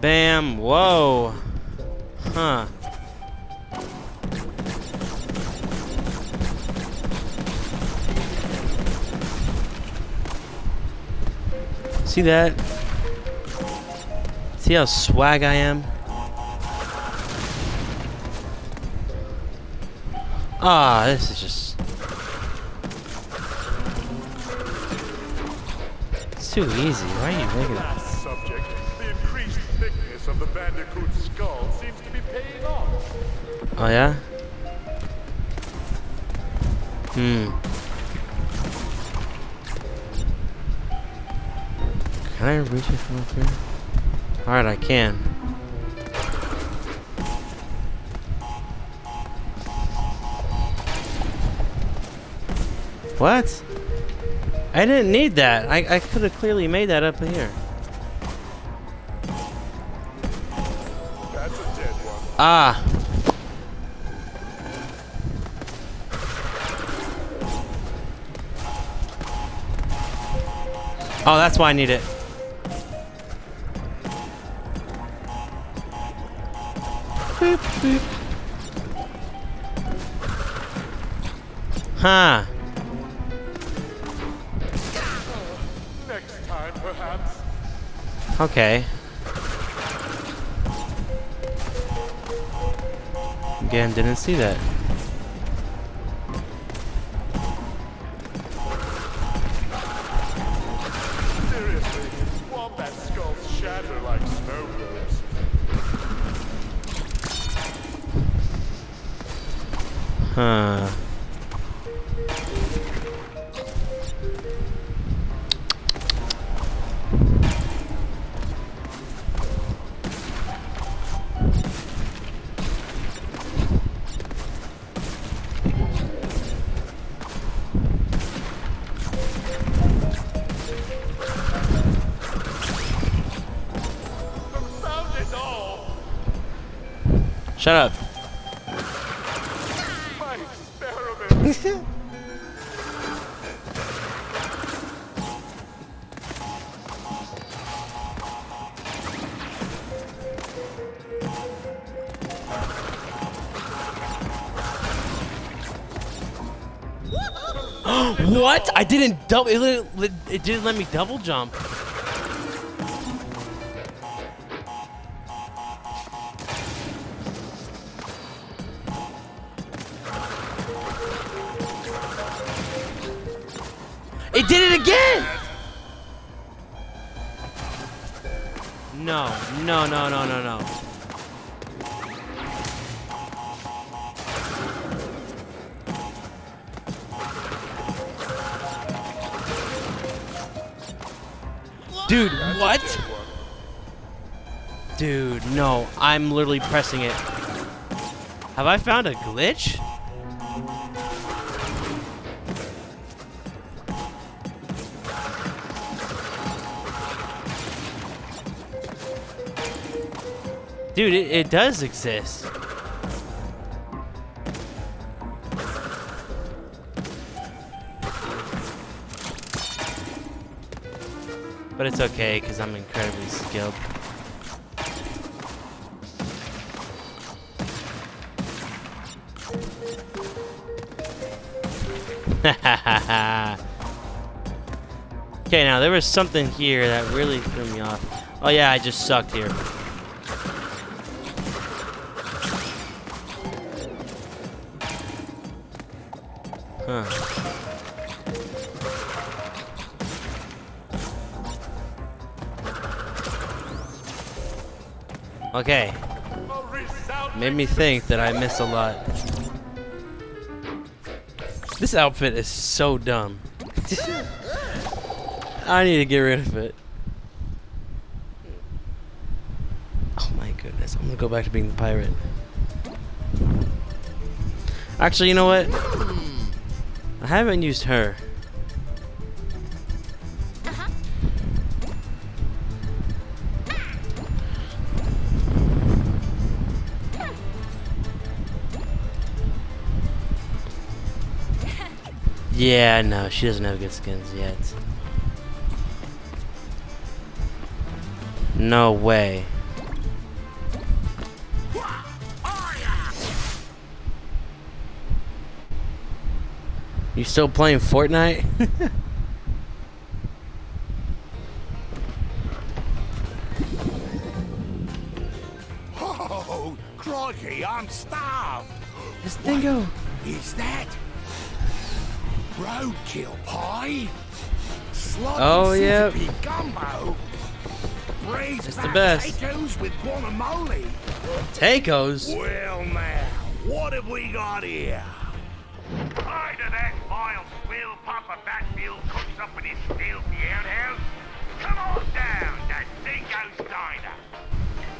Bam. Whoa. Huh. See that? See how swag I am? Ah, this is just. It's too easy. Why are you making it? Oh yeah. Hmm. Can I reach it from up here? Alright, I can. What? I didn't need that. I, I could have clearly made that up here. Ah. Oh, that's why I need it. Boop, boop. Huh. Okay. Again, didn't see that. Shut up. What? I didn't double. It, lit- it didn't let me double jump. No, no, no, no, no. Dude, what? Dude, no, I'm literally pressing it. Have I found a glitch? Dude, it, it does exist. But it's okay, because I'm incredibly skilled. okay, now there was something here that really threw me off. Oh yeah, I just sucked here. Okay, made me think that I miss a lot. This outfit is so dumb. I need to get rid of it. Oh my goodness, I'm gonna go back to being the pirate. Actually, you know what? I haven't used her. Yeah, no, she doesn't have good skins yet. No way. You still playing Fortnite? Oh, crikey, I'm starved. this dingo. The best. potatoes with guacamole. Tacos? Well, now, what have we got here? Either that vile swill Papa Batfield cooks up in his filthy outhouse. Come on down to Dingo's Diner.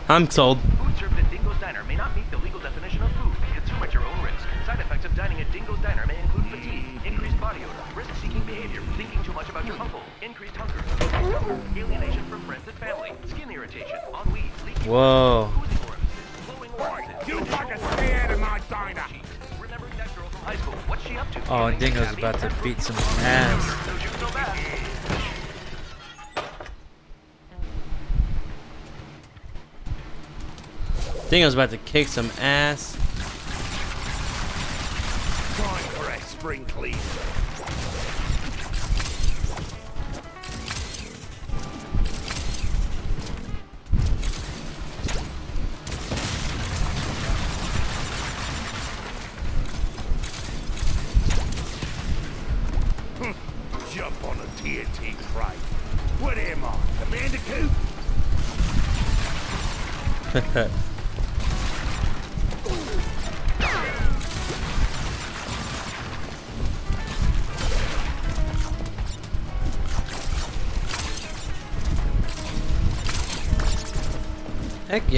I'm told. Food served at Dingo's Diner may not meet the legal definition of food. Consume at your own risk. Side effects of dining at Dingo's Diner may include fatigue, increased body odor, risk-seeking behavior, thinking too much about your hmm. uncle, increased hunger, increased family, skin irritation, ennui, leaking Whoa. oozing orifices, flowing orifices, You additional fuckers stay my diner! Remembering that girl from high school, what's she up to? Oh, Killing, Dingo's about to beat some ass. So you know that. Dingo's about to kick some ass.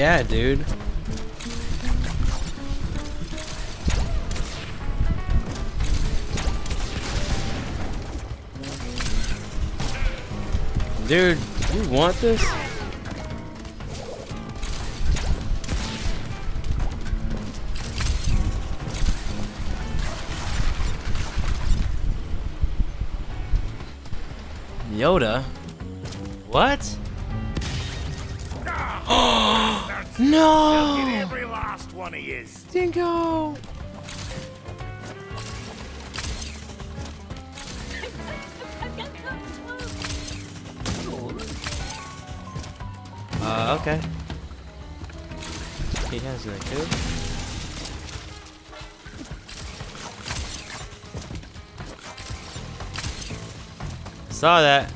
Yeah, dude. Dude, you want this? Yoda? What? Get No! every last one of yous. Dingo! Uh, okay. He has that too. Saw that.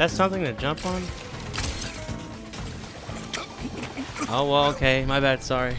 That's something to jump on? Oh, well, okay. My bad, sorry.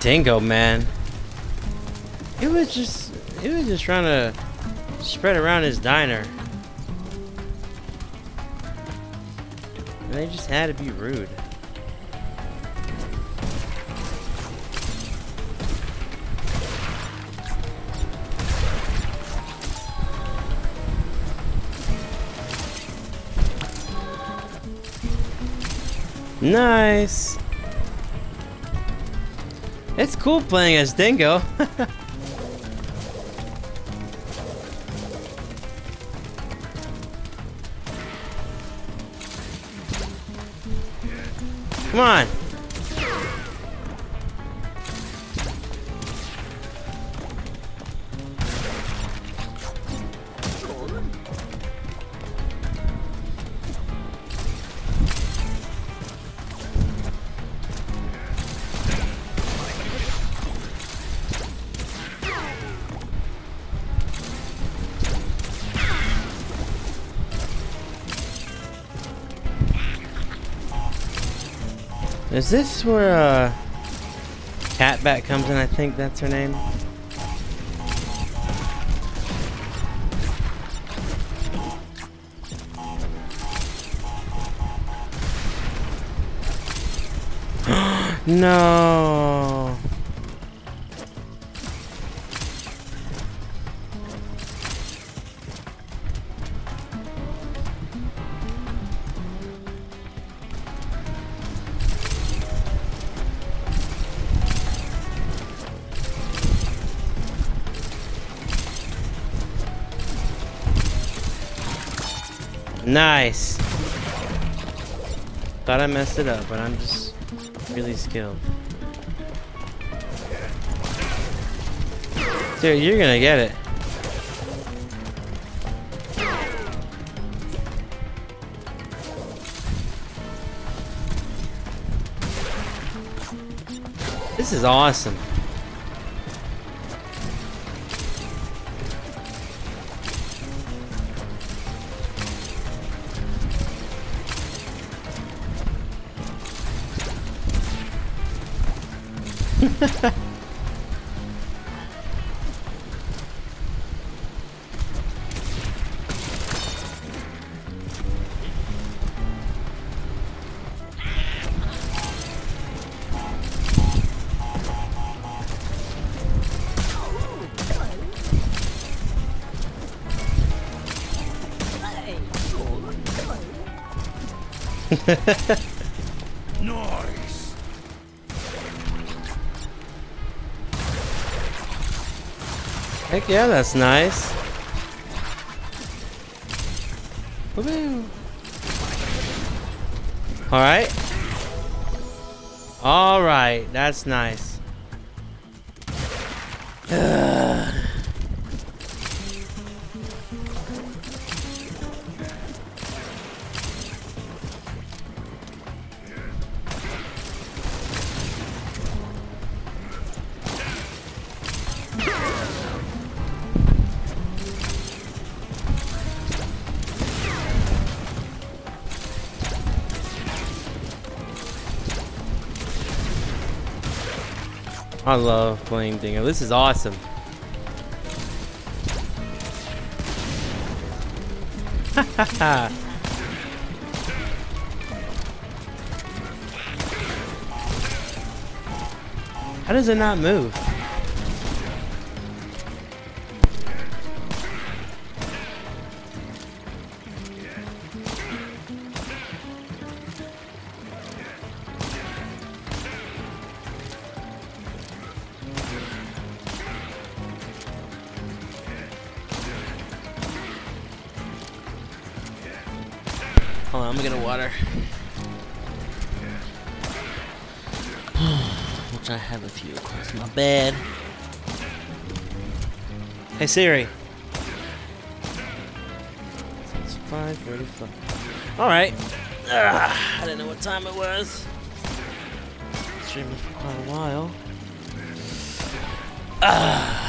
Dingo, man. He was just he was just trying to spread around his diner. And they just had to be rude. Nice. It's cool playing as Dingo. Come on. Is this where uh Catbat comes in? I think that's her name. no. Nice. Thought I messed it up, but I'm just really skilled. Dude, you're gonna get it. This is awesome. Nice. Heck yeah, that's nice. Alright. Alright, that's nice. I love playing Dingo. This is awesome. How does it not move? Hey Siri. It's 5:45. All right. Ah, I didn't know what time it was. Streaming for quite a while. Ah. Ugh.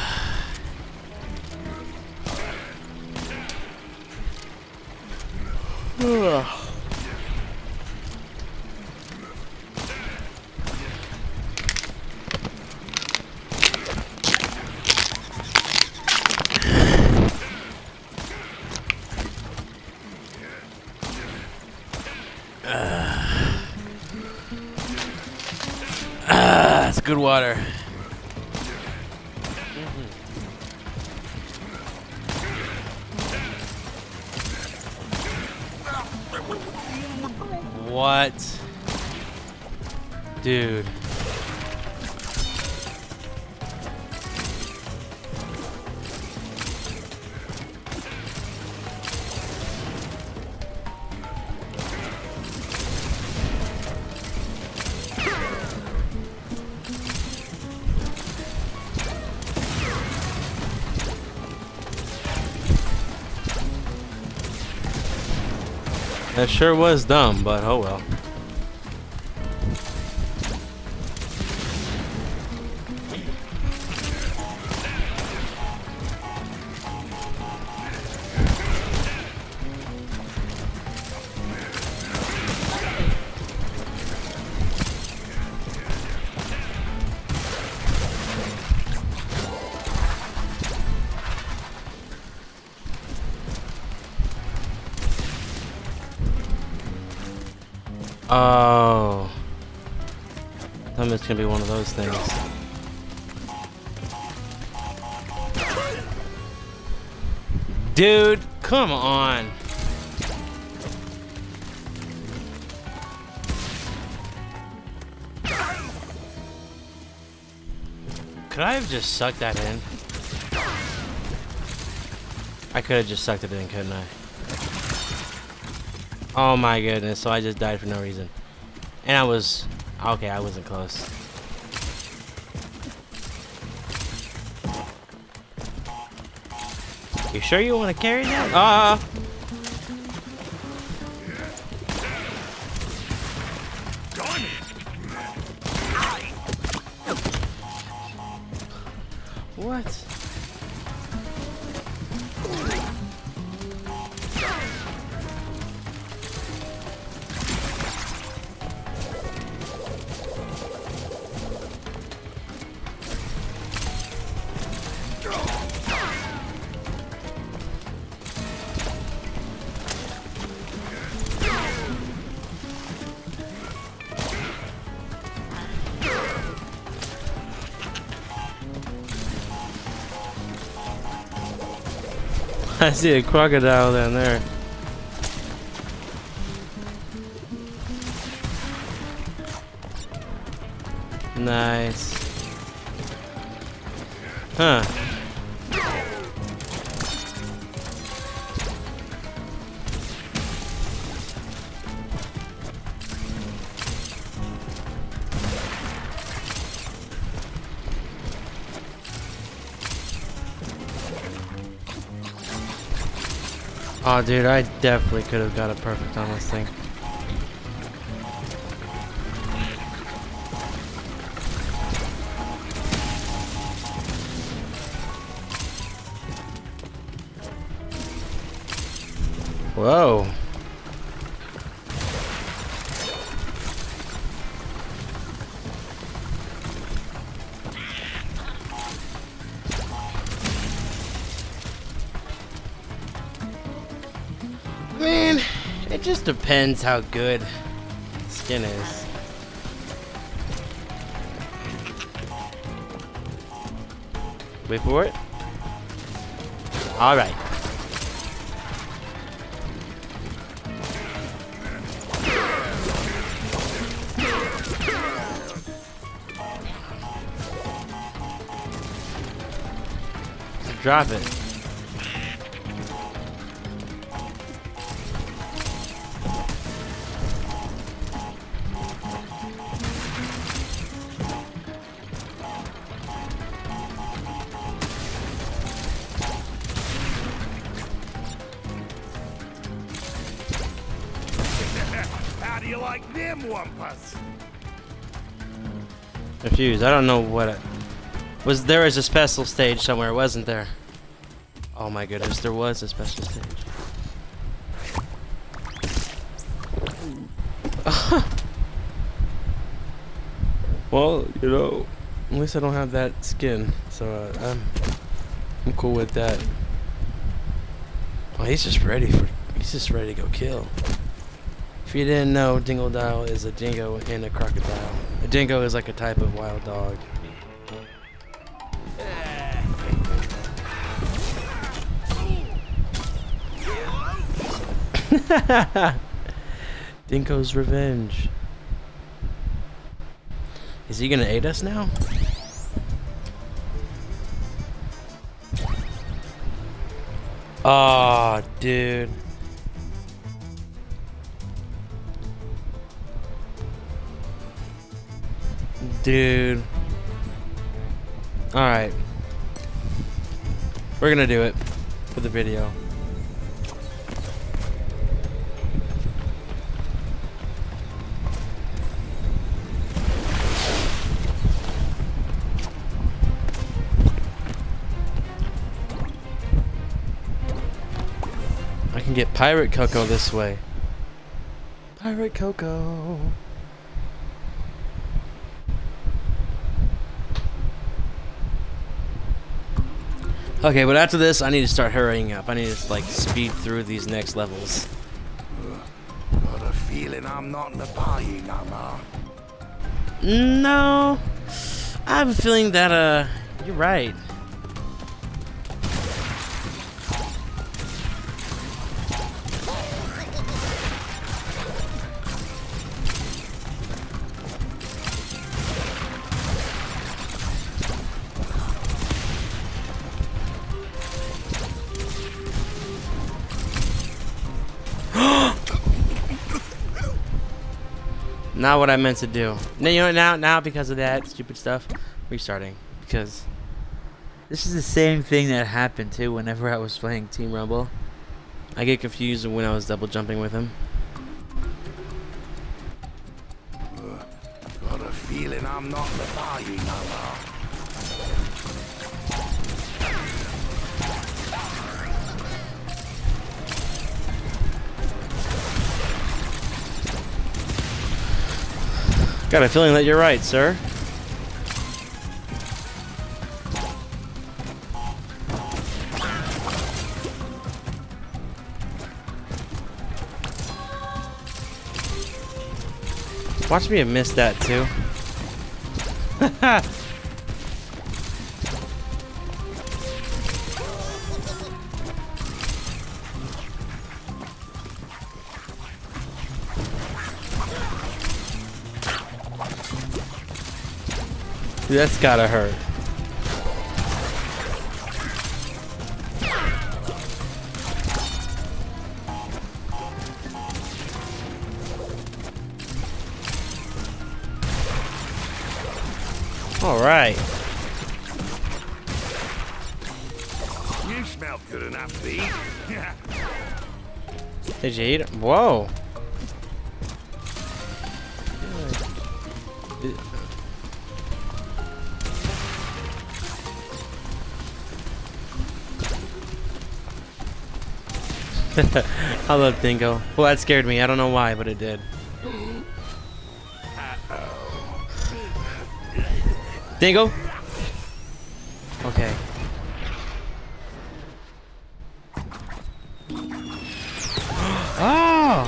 That sure was dumb, but oh well. Gonna be one of those things. Dude, come on. Could I have just sucked that in? I could have just sucked it in, couldn't I? Oh my goodness, so I just died for no reason. And I was... Okay, I wasn't close. Sure you want to carry that? Ah! What? I see a crocodile down there. Nice. Huh. Oh, dude, I definitely could have got a perfect on this thing. Whoa. Depends how good skin is. Wait for it. Alright. Drop it. Confused. I don't know what was. There was a special stage somewhere, wasn't there? Oh my goodness, there was a special stage. well, you know, at least I don't have that skin, so uh, I'm I'm cool with that. Oh, he's just ready for. He's just ready to go kill. If you didn't know, Dingodile is a dingo and a crocodile. Dingo is like a type of wild dog. Dinko's revenge. Is he gonna aid us now? Oh, dude. Dude. Alright. We're gonna do it for the video. I can get Pirate Coco this way. Pirate Coco. Okay, but after this, I need to start hurrying up. I need to like speed through these next levels. What a feeling I'm not in the party no more. No. I have a feeling that, uh, you're right. Not what I meant to do. Now, you know, now, now because of that stupid stuff, restarting because this is the same thing that happened too. Whenever I was playing Team Rumble, I get confused when I was double jumping with him. Got a feeling that you're right, sir. Watch me have missed that too. Dude, that's gotta hurt. All right. You smell good enough, Pete. Did you eat it? Whoa. I love Dingo. Well, that scared me. I don't know why, but it did. Dingo? Okay. oh!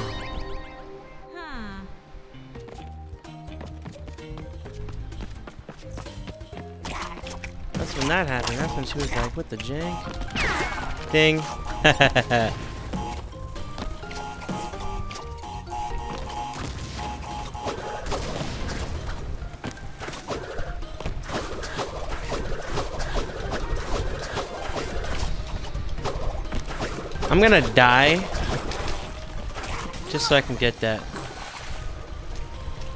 That's when that happened. That's when she was like, what the jank? Ding. I'm gonna die just so I can get that.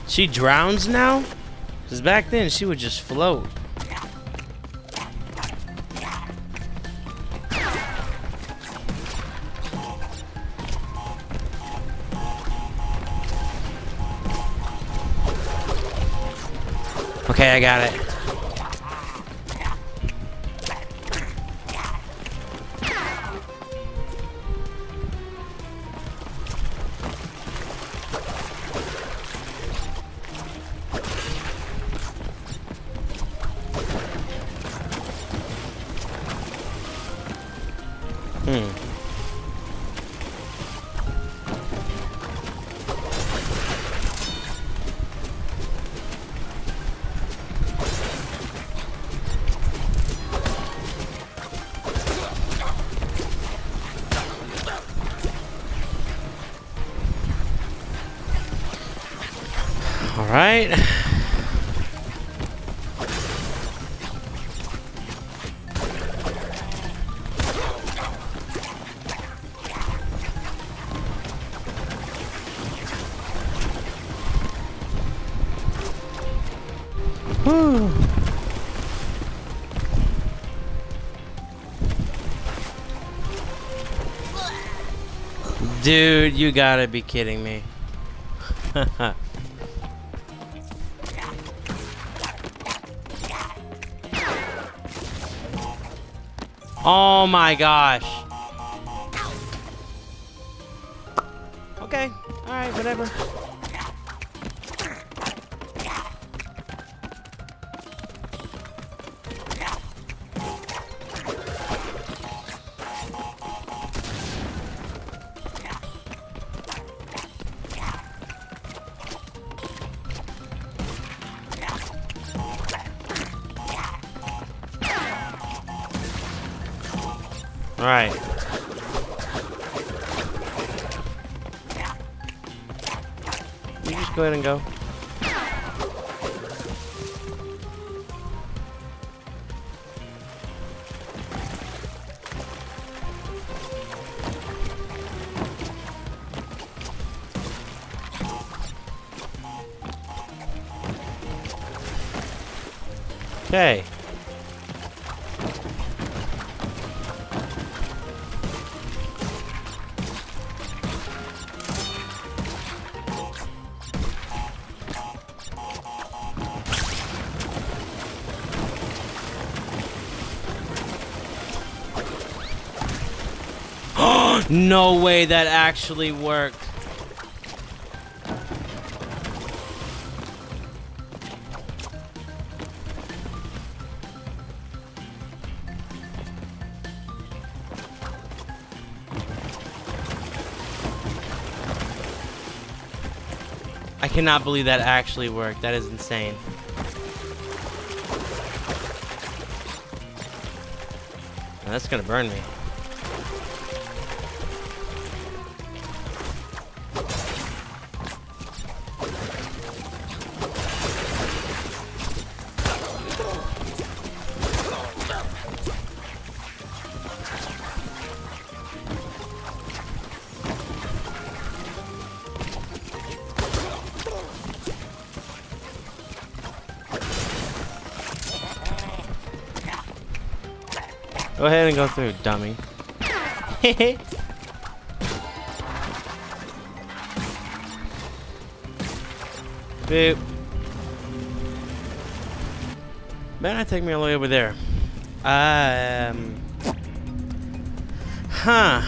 She drowns now? Because back then she would just float. Okay, I got it. You gotta be kidding me. oh my gosh. No way that actually worked. I cannot believe that actually worked. That is insane. That's gonna burn me. Go ahead and go through, dummy. Boop. Not take me all the way over there. Um. Huh.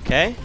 Okay.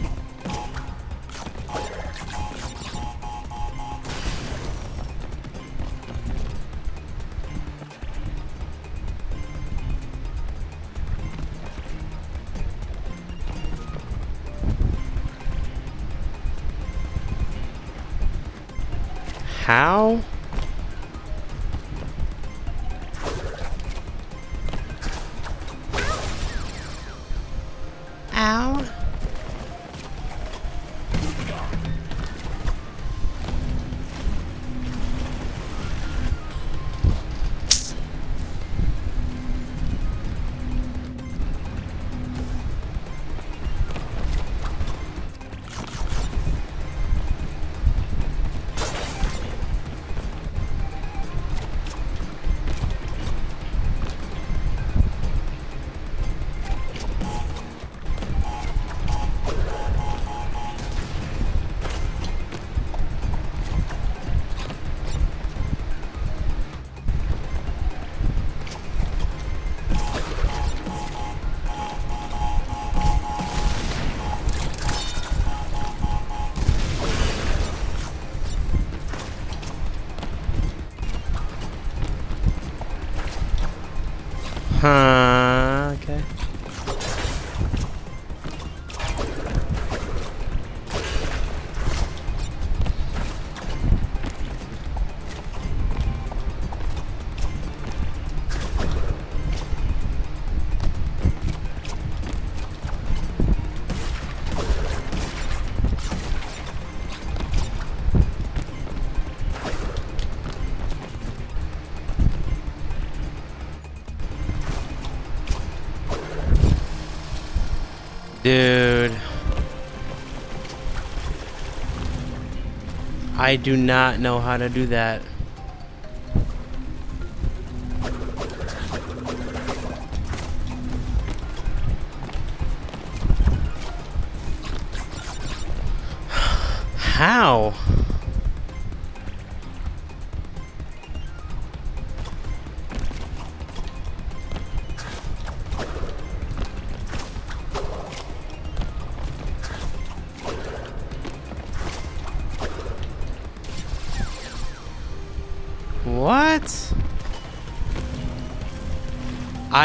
I do not know how to do that.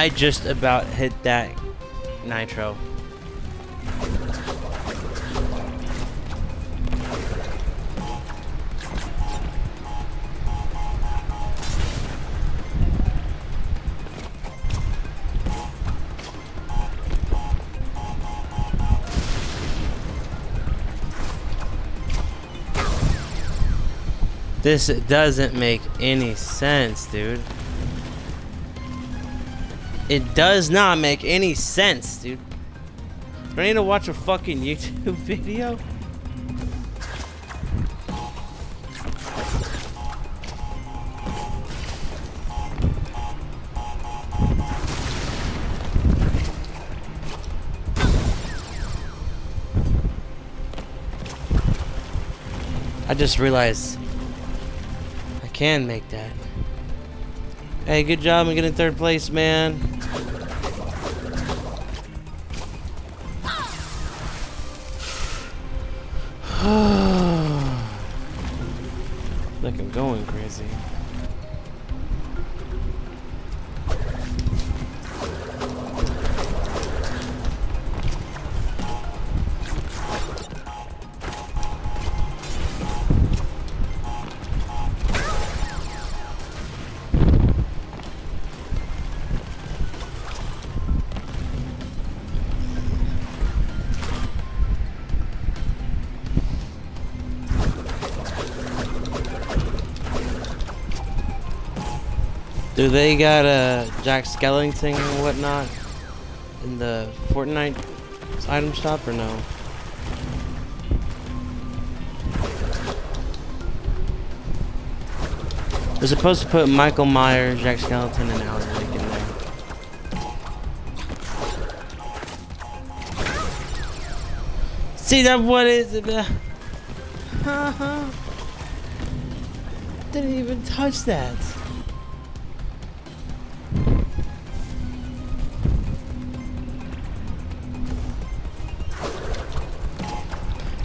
I just about hit that nitro. This doesn't make any sense, dude. It does not make any sense, dude. Do I need to watch a fucking YouTube video? I just realized I can make that. Hey, good job in getting third place, man. They got a Jack Skellington or whatnot in the Fortnite item shop or no? They're supposed to put Michael Myers, Jack Skellington, and Alan Wake in there. See that what is it? Didn't even touch that.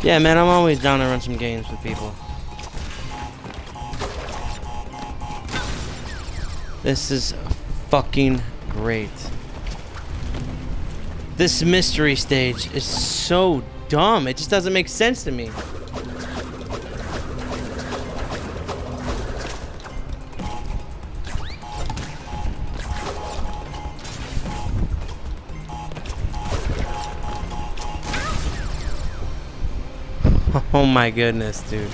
Yeah, man, I'm always down to run some games with people. This is fucking great. This mystery stage is so dumb. It just doesn't make sense to me. My goodness, dude.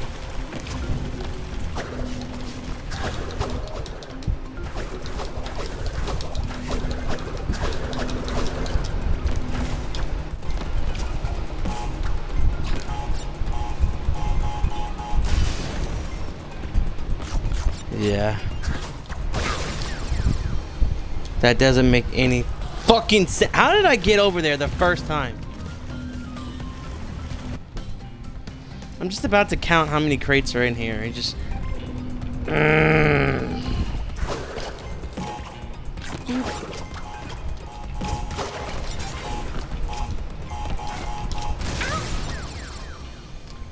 Yeah. That doesn't make any fucking sense. How did I get over there the first time? I'm just about to count how many crates are in here. I just.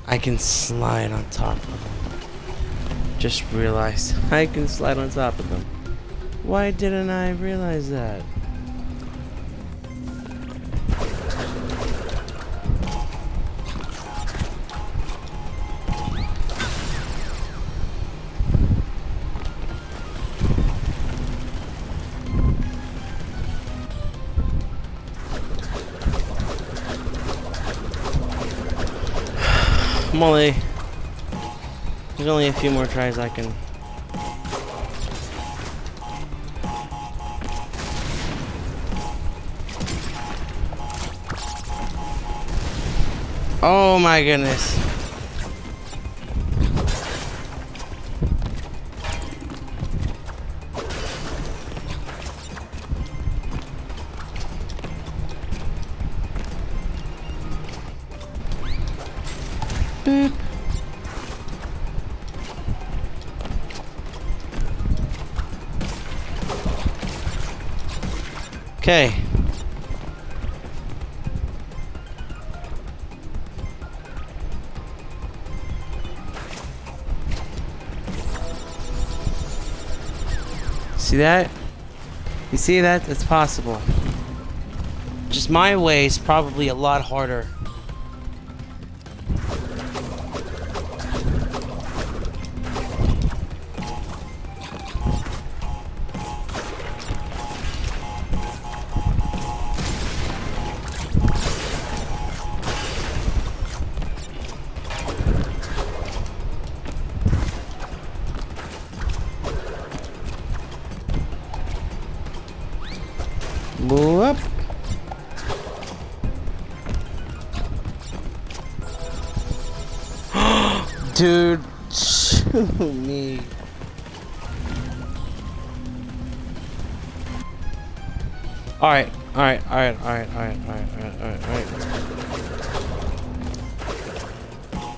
I can slide on top of them. Just realized I can slide on top of them. Why didn't I realize that? Only... There's only a few more tries I can... Oh my goodness. Okay. See that? You see that? It's possible. Just my way is probably a lot harder.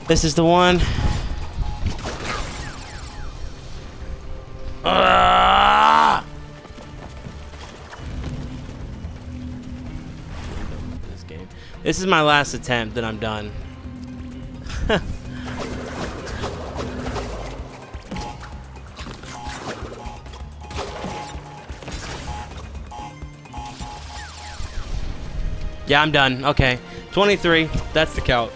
This is the one. This game. This is my last attempt, then I'm done. Yeah, I'm done. Okay. 23. That's the count.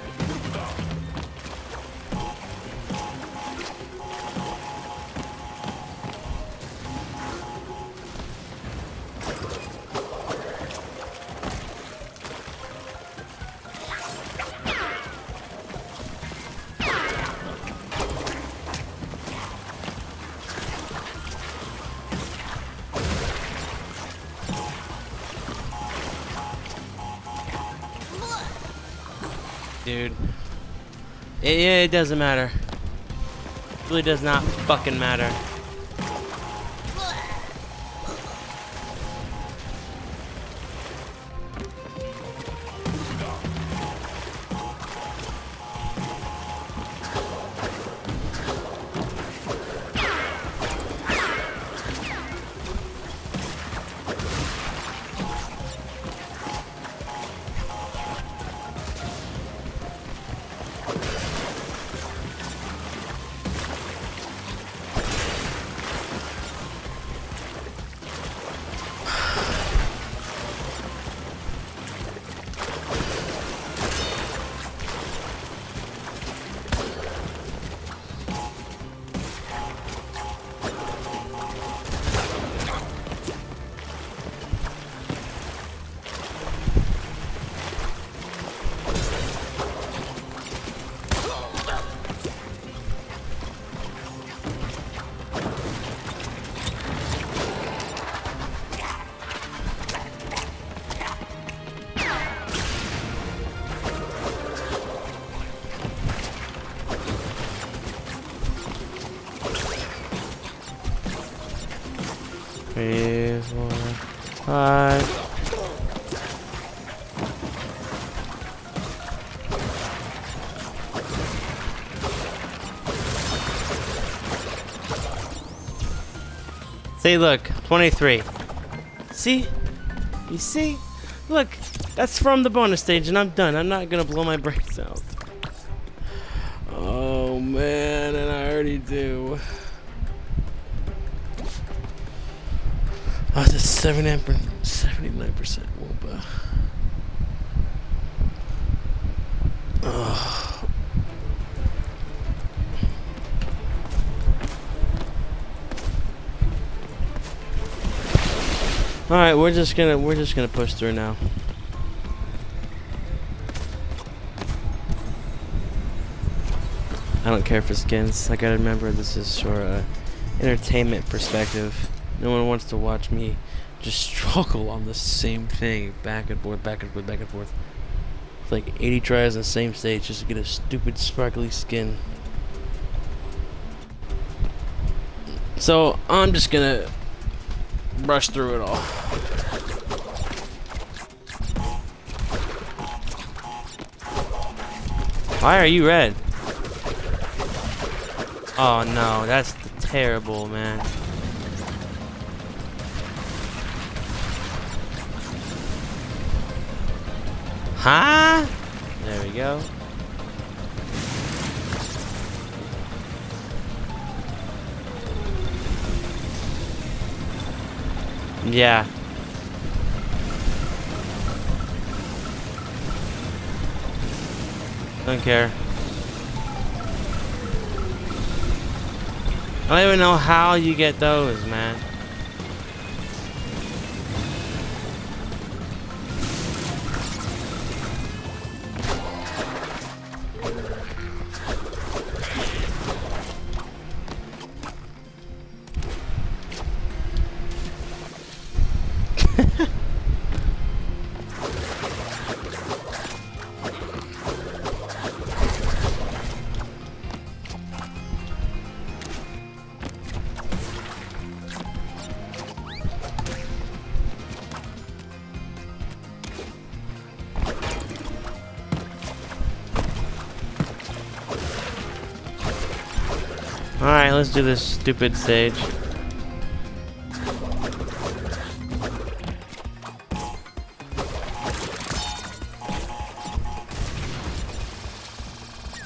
Doesn't matter. It really does not fucking matter. See, look, 23. See? You see? Look, that's from the bonus stage, and I'm done. I'm not gonna blow my brains out. Oh man, and I already do. Oh, that's 79%, 79% Wumpa. All right, we're just gonna we're just gonna push through now. I don't care for skins. I gotta remember this is for a entertainment perspective. No one wants to watch me just struggle on the same thing back and forth, back and forth, back and forth. It's like 80 tries on the same stage just to get a stupid sparkly skin. So I'm just gonna brush through it all. Why are you red? Oh no, that's terrible, man. Huh? There we go. Yeah. Don't care. I don't even know how you get those, man. Let's do this stupid stage.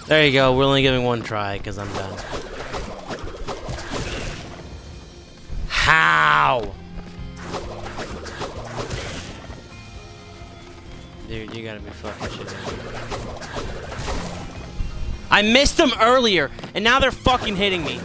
There you go, we're only giving one try because I'm done. How? Dude, you gotta be fucking shitting me. I missed them earlier, and now they're fucking hitting me.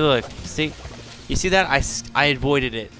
Look. See? You see that? I, I avoided it.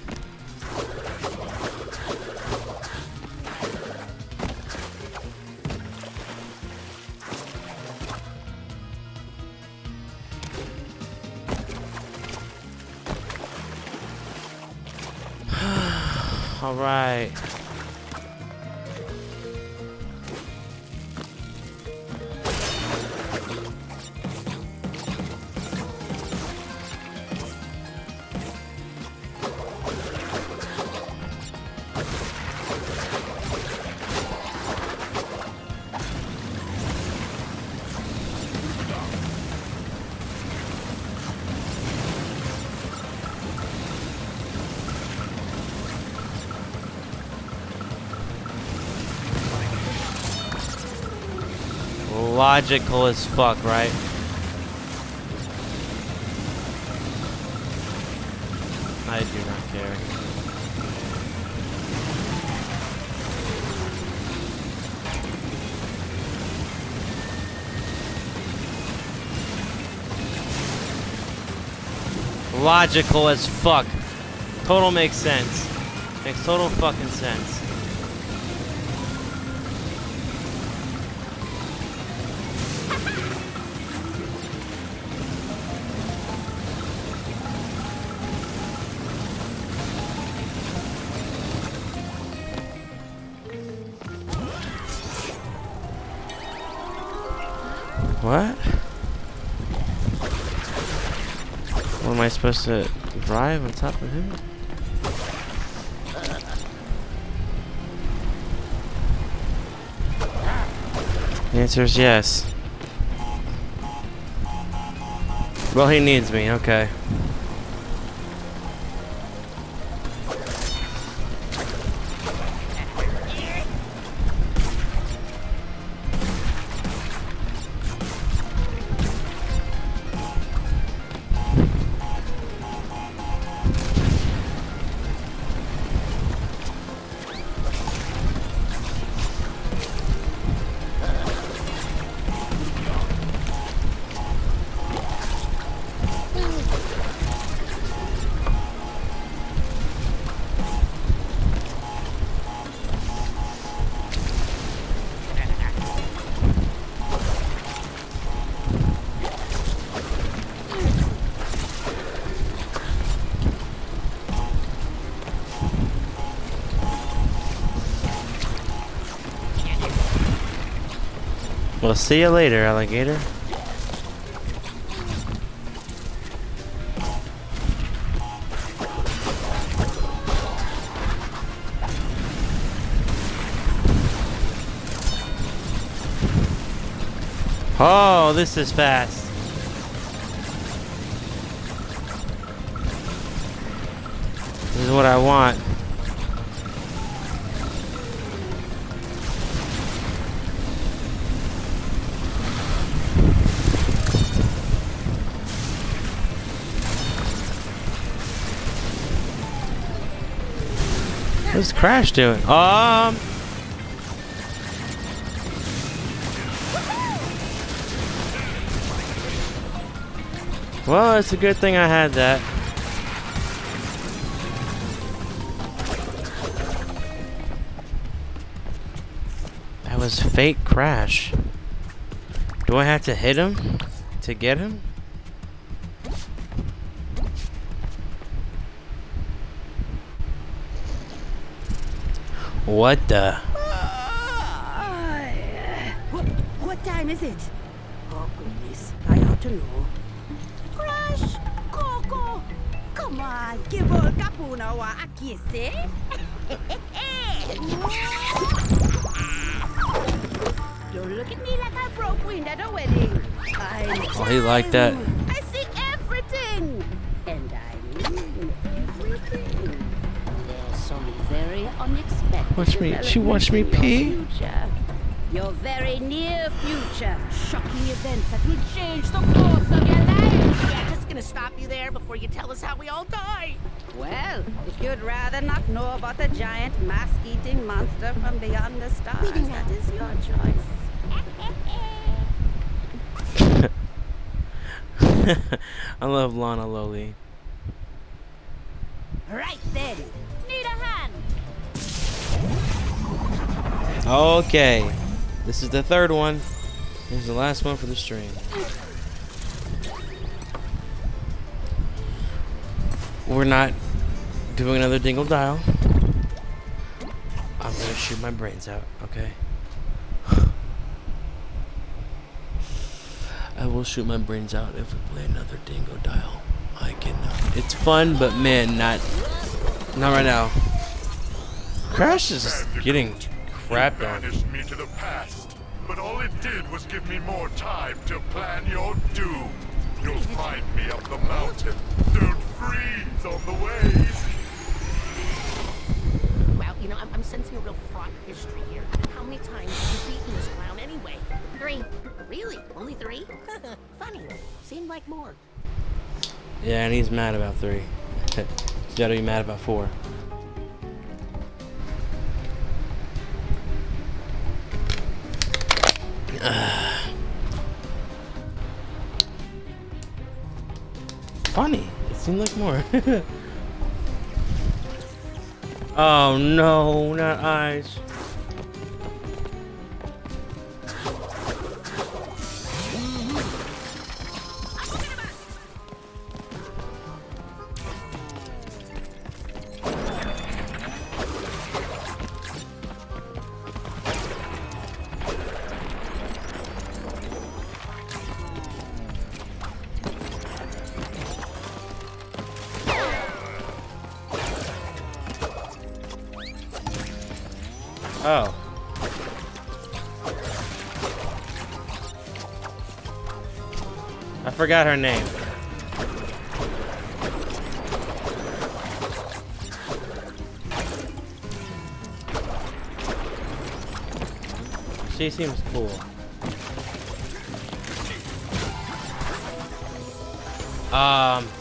Logical as fuck, right? I do not care. Logical as fuck. Total makes sense. Makes total fucking sense. I to uh, drive on top of him? The answer is yes. Well, he needs me, okay. See you later, alligator. Oh, this is fast. This is what I want. What's Crash doing? Um. Well, it's a good thing I had that. That was fake crash. Do I have to hit him to get him? What the? What, what time is it? Oh, goodness. I ought to know. Crash! Coco! Come on, give old Kupuna a kiss, eh? Don't look at me like I broke wind at a wedding. I'm Oh, he liked that. Me- me pee? future. Your very near future. Shocking events that will change the course of your life. Yeah, just gonna stop you there before you tell us how we all die. Well, if you'd rather not know about the giant mask-eating monster from beyond the stars, Leaving now. that is your choice. I love Lani-Loli. Okay. This is the third one. Is the last one for the stream. We're not doing another Dingodile. I'm gonna shoot my brains out, okay? I will shoot my brains out if we play another Dingodile. I cannot. It's fun, but man, not not right now. Crash is getting crapped on. banished me to the past, but all it did was give me more time to plan your doom. You'll find me up the mountain. Don't freeze on the way. Well, you know, I'm, I'm sensing a real fraught history here. How many times have you beaten this clown anyway? Three. Really? Only three? Funny. Seemed like more. Yeah, and he's mad about three. he's gotta be mad about four. Funny. It seemed like more. oh no, not eyes. Forgot her name. She seems cool. Um.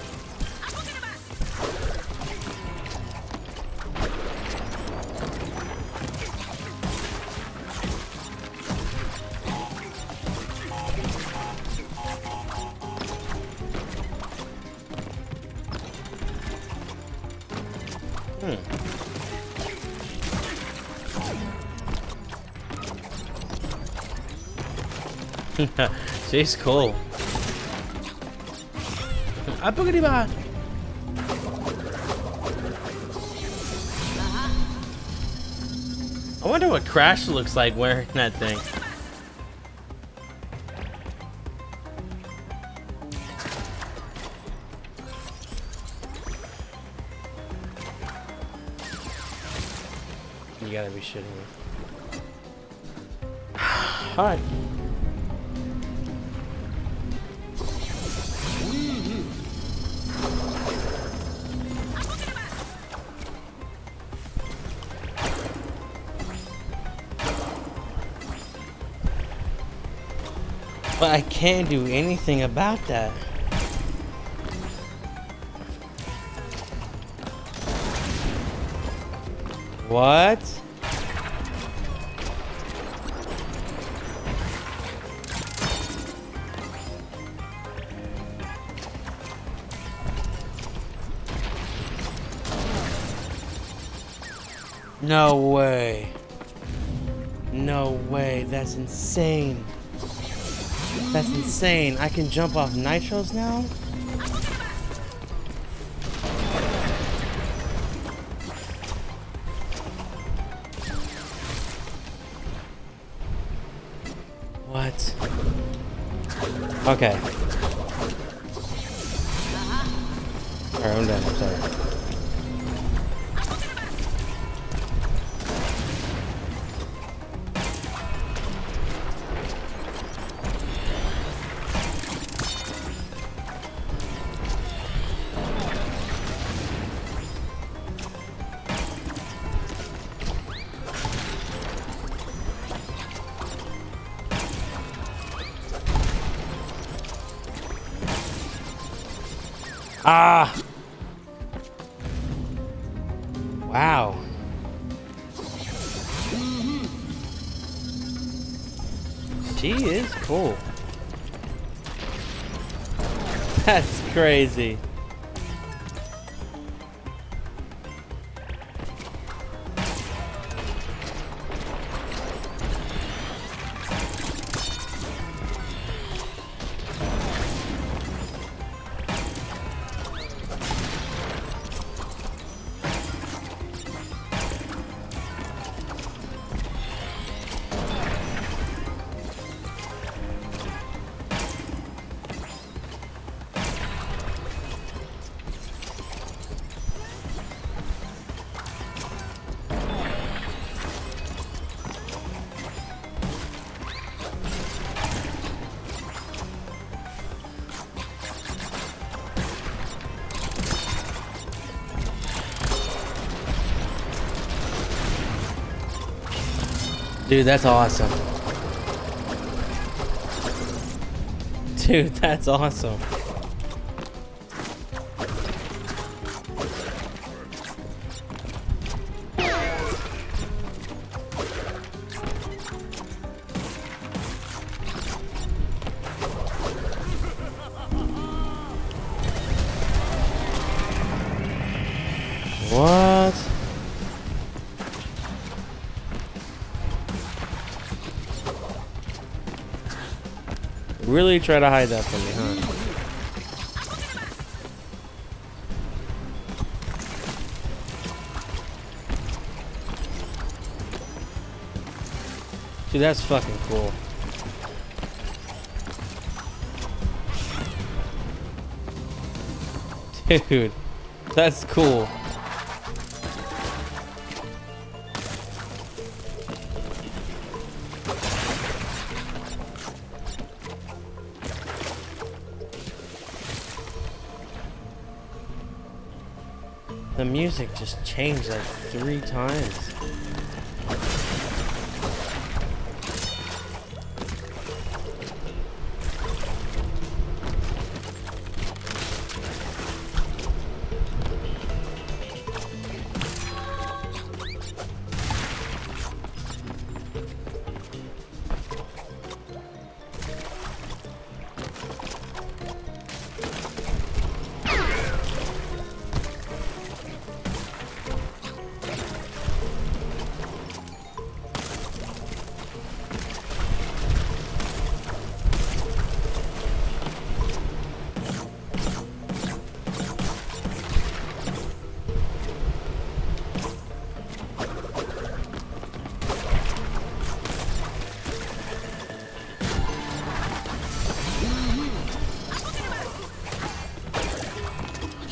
She's cool. A boogity bot. I wonder what Crash looks like wearing that thing. You gotta be shitting me. Alright. can't do anything about that. What? No way. No way, that's insane. That's insane. I can jump off nitros now? What? Okay. Crazy. Dude, that's awesome. Dude, that's awesome. Really try to hide that from me, huh? Dude, that's fucking cool. Dude, that's cool. Music just changed like three times.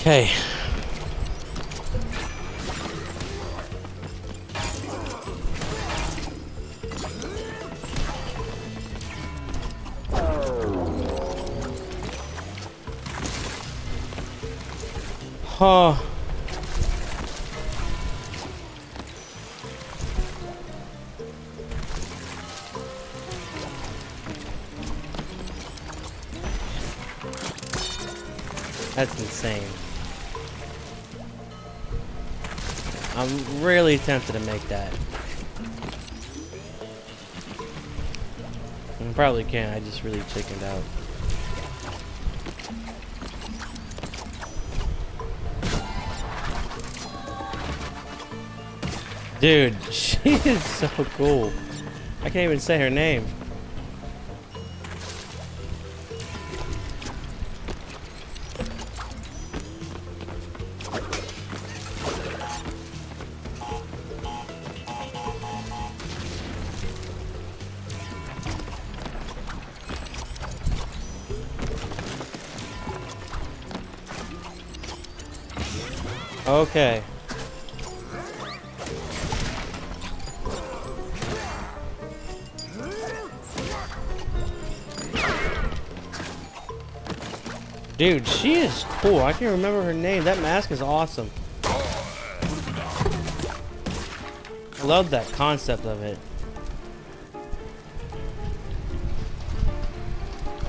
Okay. Really tempted to make that. I probably can't, I just really chickened out. Dude, she is so cool. I can't even say her name. Cool. I can't remember her name. That mask is awesome. I love that concept of it.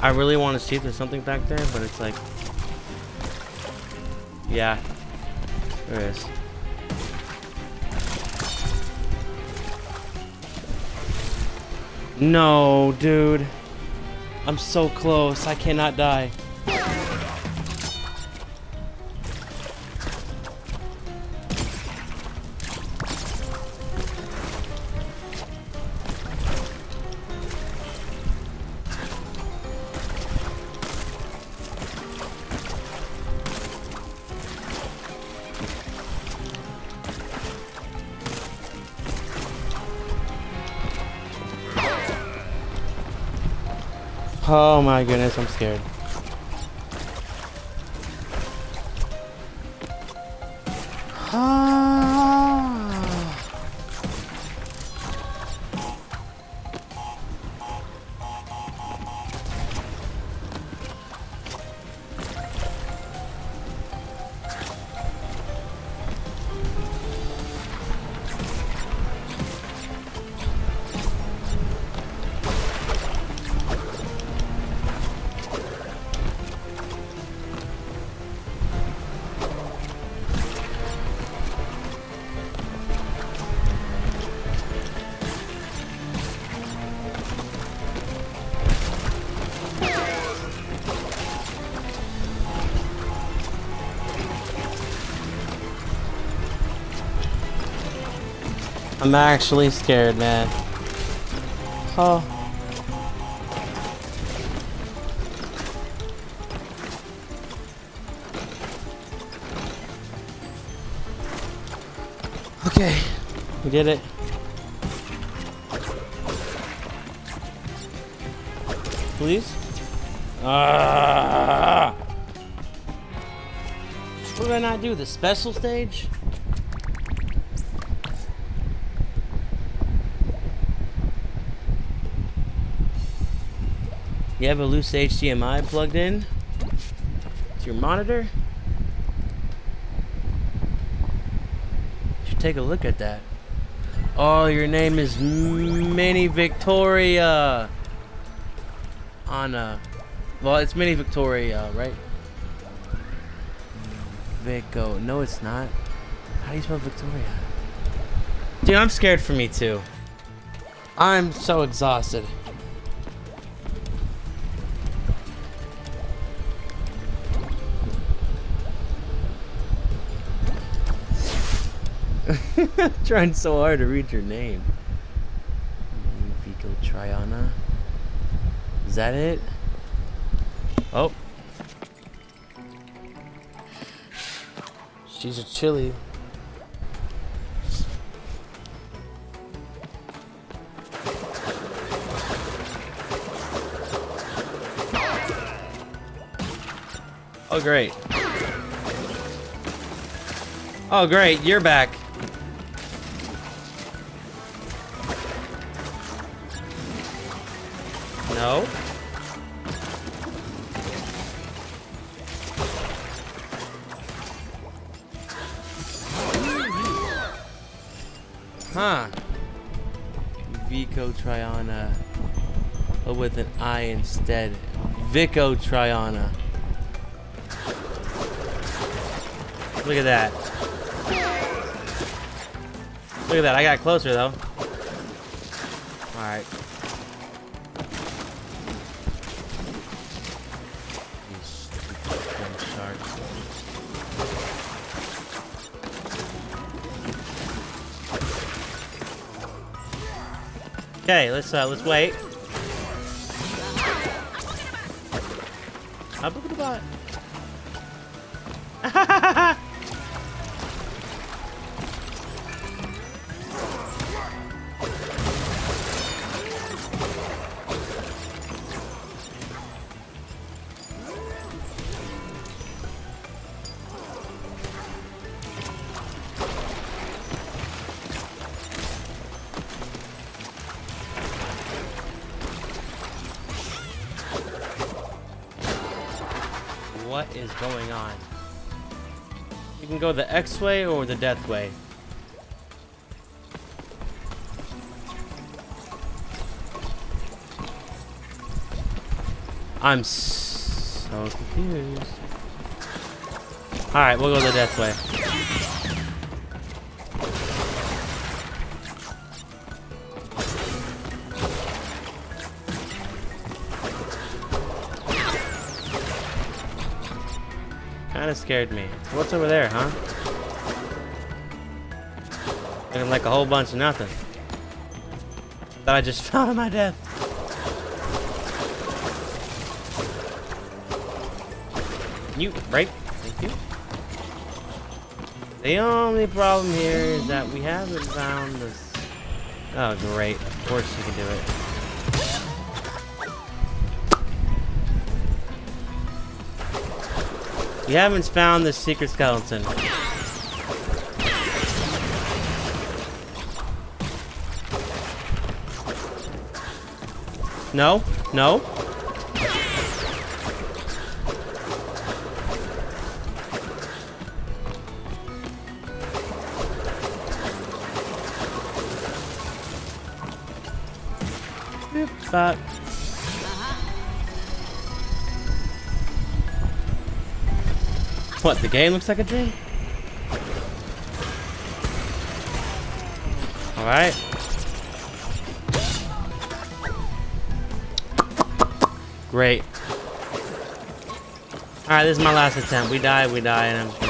I really want to see if there's something back there, but it's like... Yeah. There is. No, dude. I'm so close. I cannot die. Goodness, I'm scared. I'm actually scared, man. Oh. Okay, we did it. Please? Ah! What did I not do? The special stage? You have a loose HDMI plugged in to your monitor? You should take a look at that. Oh, your name is Mini Victoria. Anna. Uh, well, it's Mini Victoria, right? Vico. No, it's not. How do you spell Victoria? Dude, I'm scared for me too. I'm so exhausted. Trying so hard to read your name. Vico Triana. Is that it? Oh. She's a chili. Oh, great. Oh, great. You're back. Instead. Vico Triana. Look at that. Look at that. I got closer though. Alright. Okay, let's uh let's wait. Up X way or the death way. I'm so confused. Alright, we'll go the death way. Kinda scared me. What's over there, huh? Like a whole bunch of nothing. That I just found my death. You, right? Thank you. The only problem here is that we haven't found this. Oh, great. Of course you can do it. We haven't found the secret skeleton. No, no. Bop. What, the game looks like a dream? Alright. Great. Alright, this is my last attempt. We die, we die, and I'm...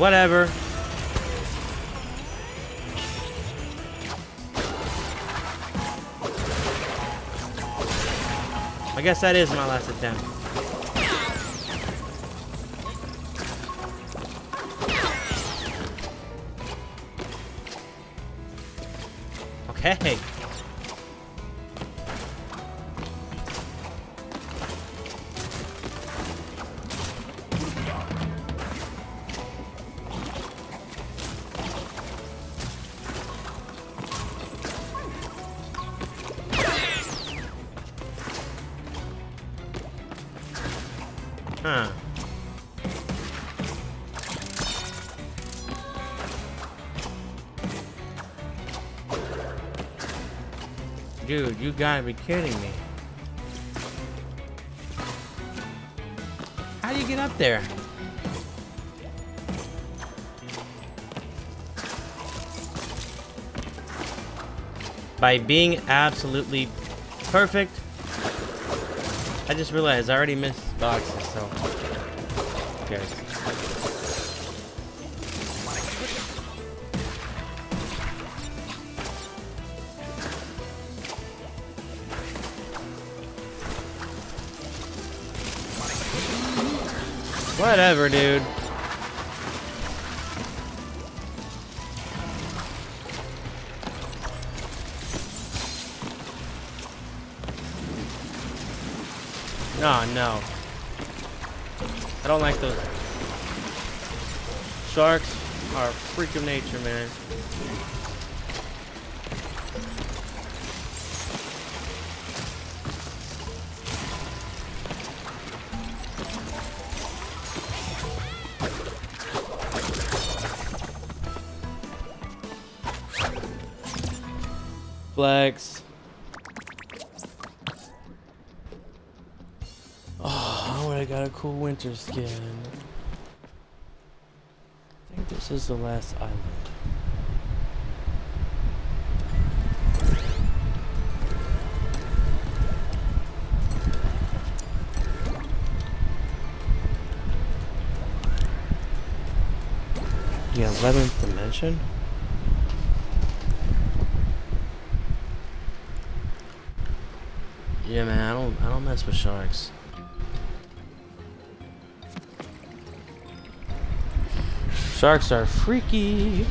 Whatever. I guess that is my last attempt. Okay. Gotta be kidding me. How do you get up there? By being absolutely perfect. I just realized I already missed boxes, so. who Whatever, dude. Oh no. I don't like those. Sharks are a freak of nature, man. Oh, I would have got a cool winter skin. I think this is the last island. The 11th dimension? Yeah, man, I don't, I don't mess with sharks. Sharks are freaky.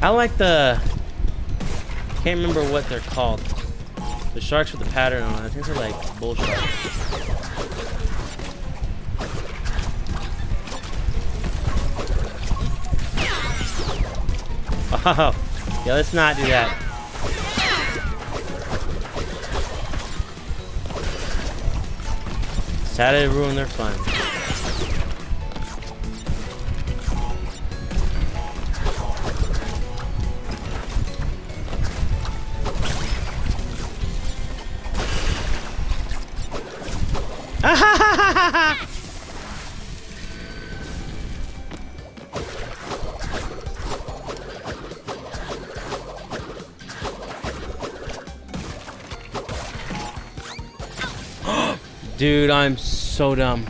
I like the. I can't remember what they're called. The sharks with the pattern on. I think they're like bull sharks. Oh, yeah, let's not do that. Decided to ruin their fun. Dude, I'm so dumb.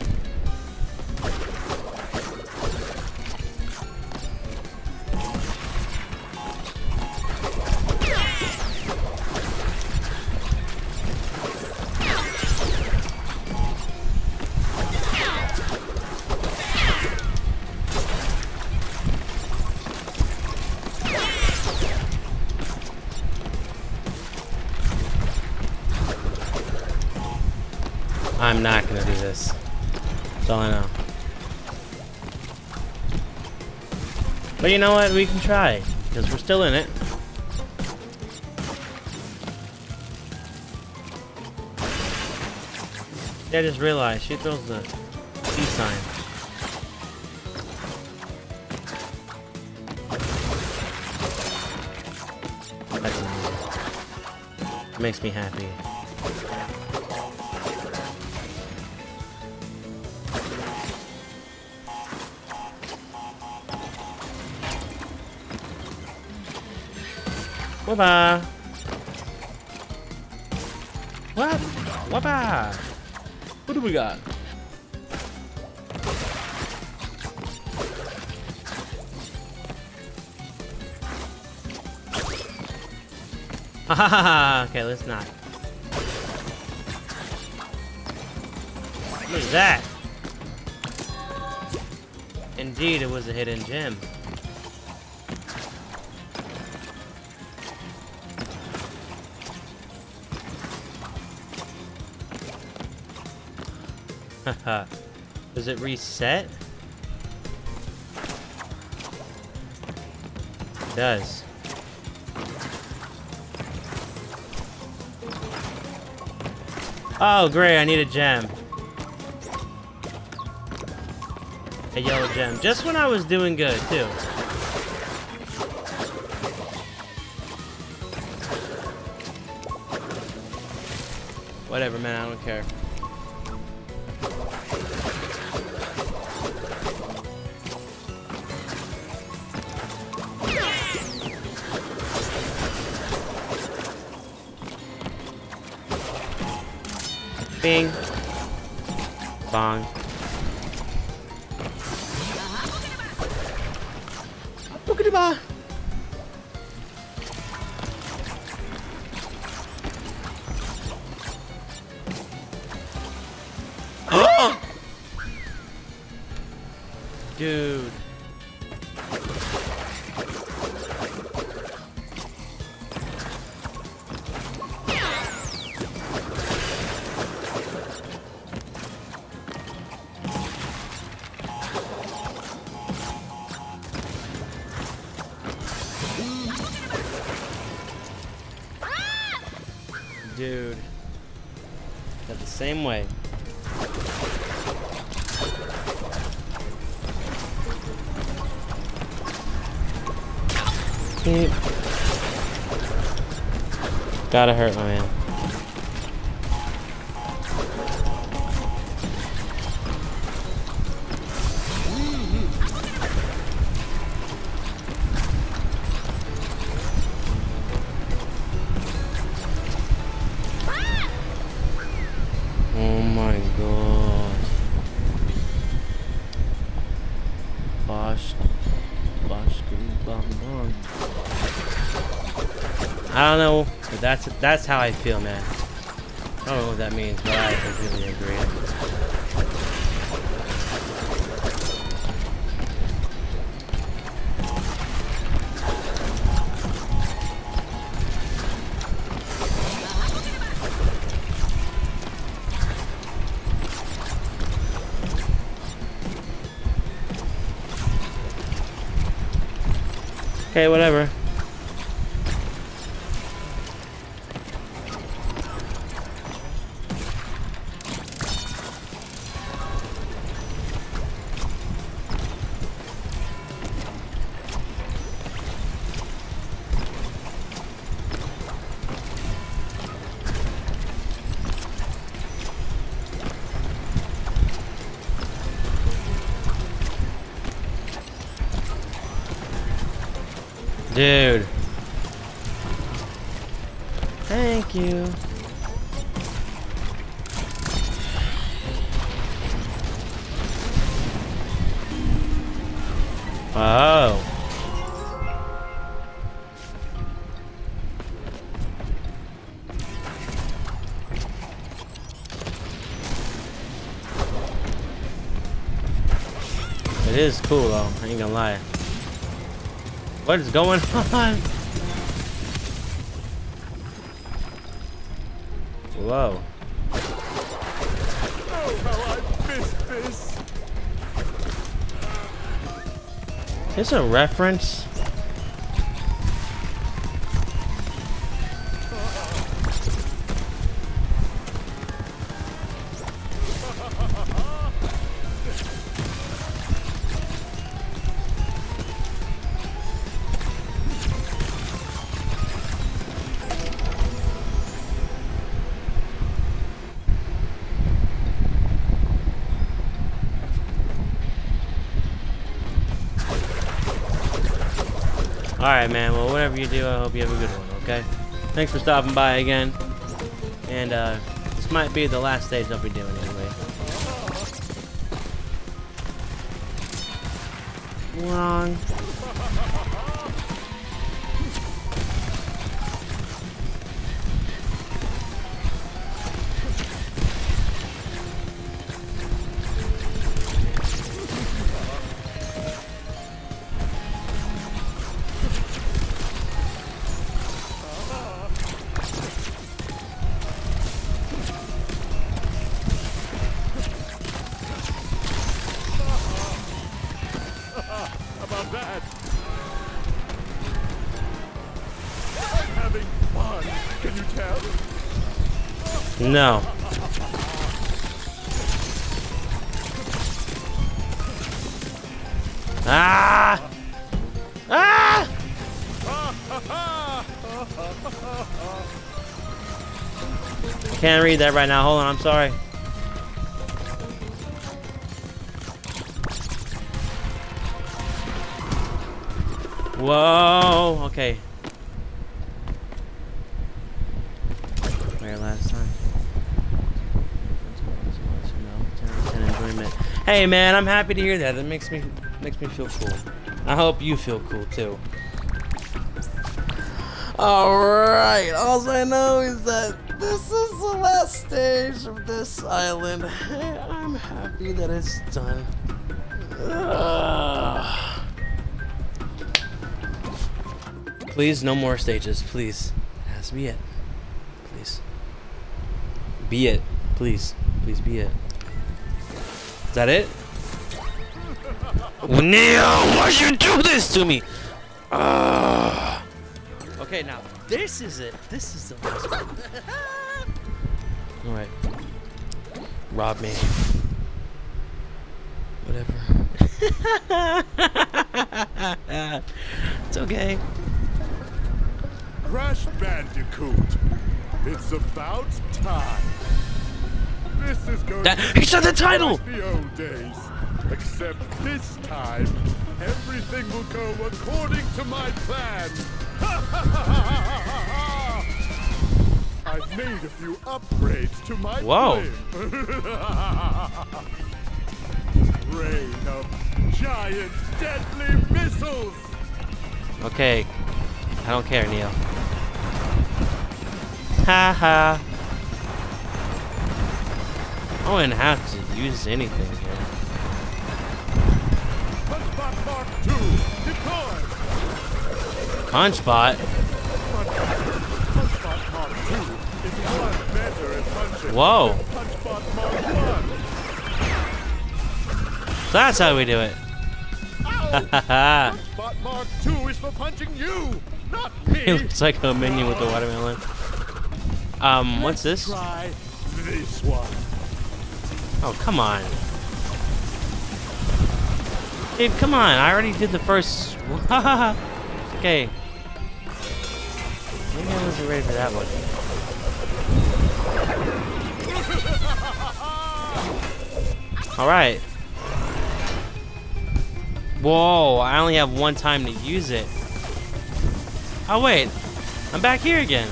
But you know what? We can try. Because we're still in it. Yeah, I just realized she throws the peace sign. That's amazing. Makes me happy. Whoppa! What? Whoppa! What do we got? Okay, let's not. What is that? Indeed, it was a hidden gem. Does it reset? It does. Oh, great, I need a gem. A yellow gem. Just when I was doing good, too. Whatever, man, I don't care. Bing. Bong. Gotta hurt my that's how I feel, man. What is going on? Whoa. Oh, how I missed this! A reference. Do, I hope you have a good one, okay? Thanks for stopping by again. And, uh, this might be the last stage I'll be No. Ah! Ah! Can't read that right now. Hold on, I'm sorry. Whoa! Okay. Very last time. enjoyment. Hey man, I'm happy to hear that. That makes me makes me feel cool. I hope you feel cool too. Alright, all I know is that this is the last stage of this island. I'm happy that it's done. Ugh. Please, no more stages, please. It has to be it. Please. Be it. Please. Please be it. Is that it? Neo, why'd you do this to me? Ugh. Okay, now this is it. This is the last one. Alright. Rob me. Whatever. it's okay. Crash Bandicoot. It's about time. This is going That- to he said the title! the old days. Except this time, everything will go according to my plan. I've made a few upgrades to my Whoa. Rain of giant deadly missiles. Okay. I don't care, Neo. Ha ha. I wouldn't have to use anything here. Punchbot Mark II, deployed. Punchbot? Punchbot Mark II is better at punching Whoa. Punchbot Mark So that's how we do it. Punchbot Mark II is for punching you, not me. It looks like a minion with the watermelon. Um, what's this? Try this one. Oh, come on. Dude, come on. I already did the first. okay. Maybe I wasn't ready for that one. Alright. Whoa, I only have one time to use it. Oh, wait. I'm back here again.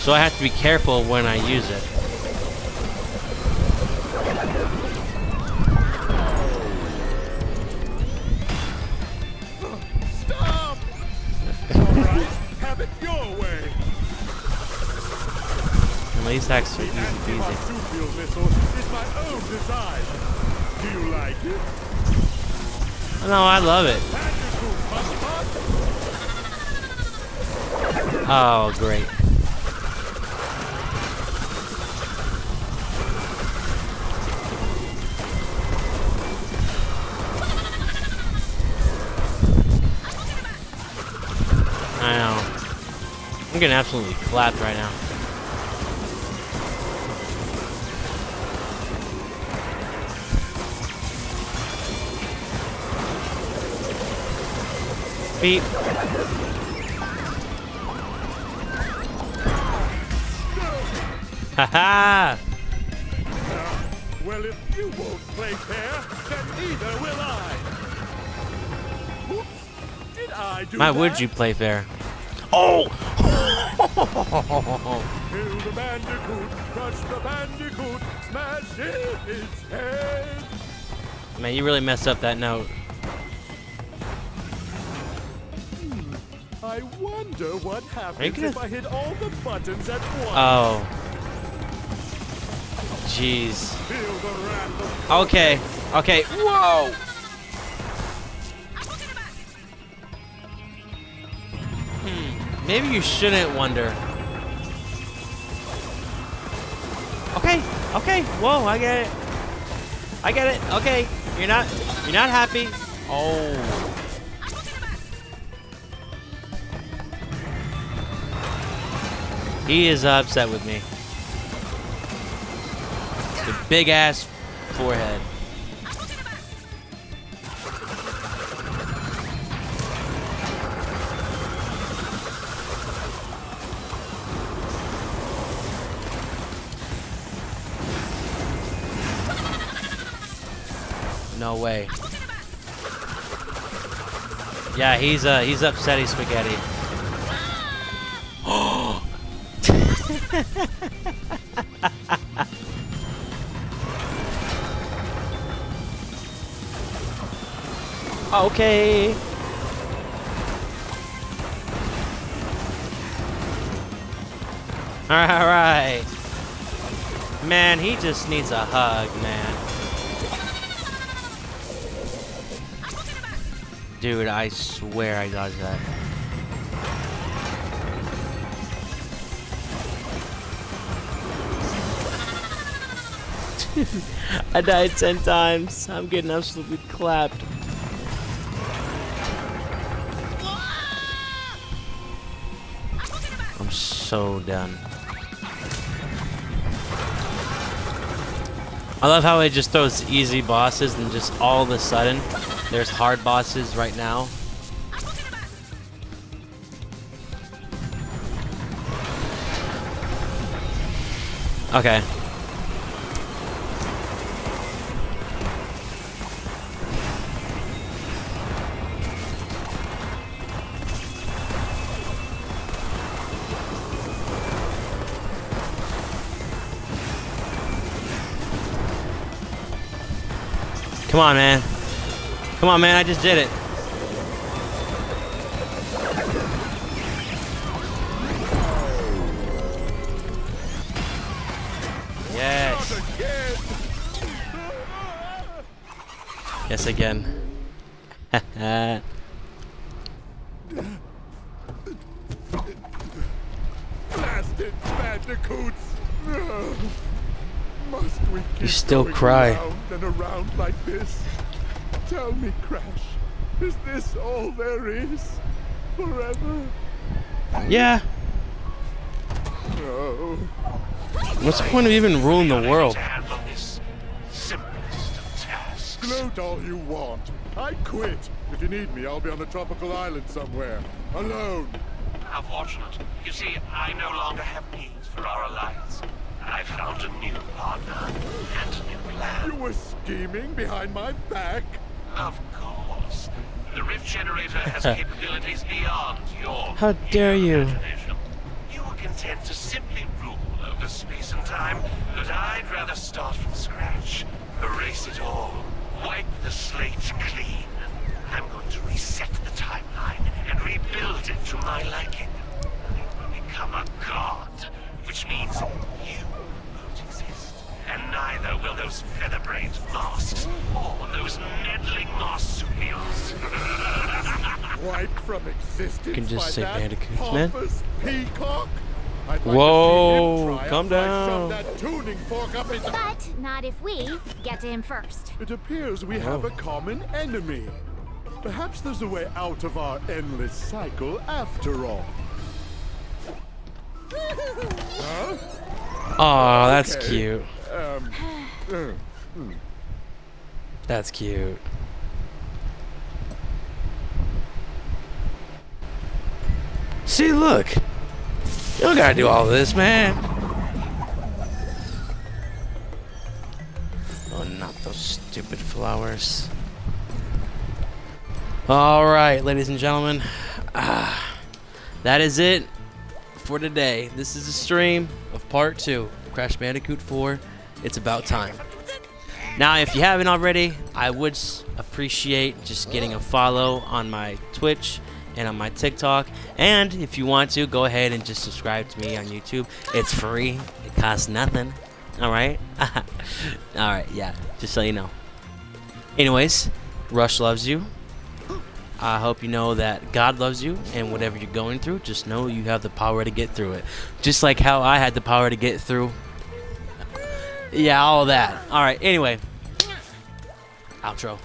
So I have to be careful when I use it. The easy? No, I love it. Oh, great. I'm getting absolutely clapped right now. Beep. Haha! Well, if you won't play fair, then neither will I. Oops. Did I do Why that? would you play fair? Oh! Kill the bandicoot, crush the bandicoot, smash in its head. Man, you really messed up that note. I wonder what happens gonna- if I hit all the buttons at once. Oh. Jeez. Feel the wrath of Okay. Okay. Whoa! Maybe you shouldn't wonder. Okay. Okay. Whoa, I get it. I get it. Okay. You're not you're not happy. Oh. He is upset with me. The big ass forehead. No way. Yeah, he's uh he's upsetty spaghetti. Okay. All right. Man, he just needs a hug, man. Dude, I swear I dodged that. I died ten times. I'm getting absolutely clapped. I'm so done. I love how it just throws easy bosses and just all of a sudden there's hard bosses right now. Okay. Come on, man. Come on, man. I just did it. Yes. Yes, again. Blasted bandicoots! Ugh. Must we keep still cry. around and around like this? Tell me, Crash, is this all there is? Forever? yeah. No. What's the point of even ruling the world? To simplest of tasks. Gloat all you want. I quit. If you need me, I'll be on a tropical island somewhere. Alone. How fortunate. You see, I no longer have needs for our alliance. I found a new partner and a new plan. You were scheming behind my back? Of course. The Rift Generator has capabilities beyond your How dare you. You were content to simply rule over space and time, but I'd rather start from scratch. Erase it all. Wipe the slate clean. I'm going to reset the timeline and rebuild it to my liking. I will become a god, which means neither will those feather-brained masks or those meddling marsupials. Wiped from existence can just by say that bandicoots, man. peacock? Like Whoa, to see him try calm down. shove that tuning fork up his... But not if we get to him first. It appears we have Oh. a common enemy. Perhaps there's a way out of our endless cycle after all. huh? Oh, that's Okay. cute. Um, That's cute. See, look. You don't gotta do all this, man. Oh, not those stupid flowers. All right, ladies and gentlemen. Ah, that is it for today. This is a stream of part two of Crash Bandicoot 4. It's about time. Now, if you haven't already, I would appreciate just getting a follow on my Twitch and on my TikTok. And if you want to, go ahead and just subscribe to me on YouTube. It's free, it costs nothing. All right? All right, yeah, just so you know. Anyways, Rush loves you. I hope you know that God loves you, and whatever you're going through, just know you have the power to get through it. Just like how I had the power to get through. Yeah, all that. All right, anyway. Outro.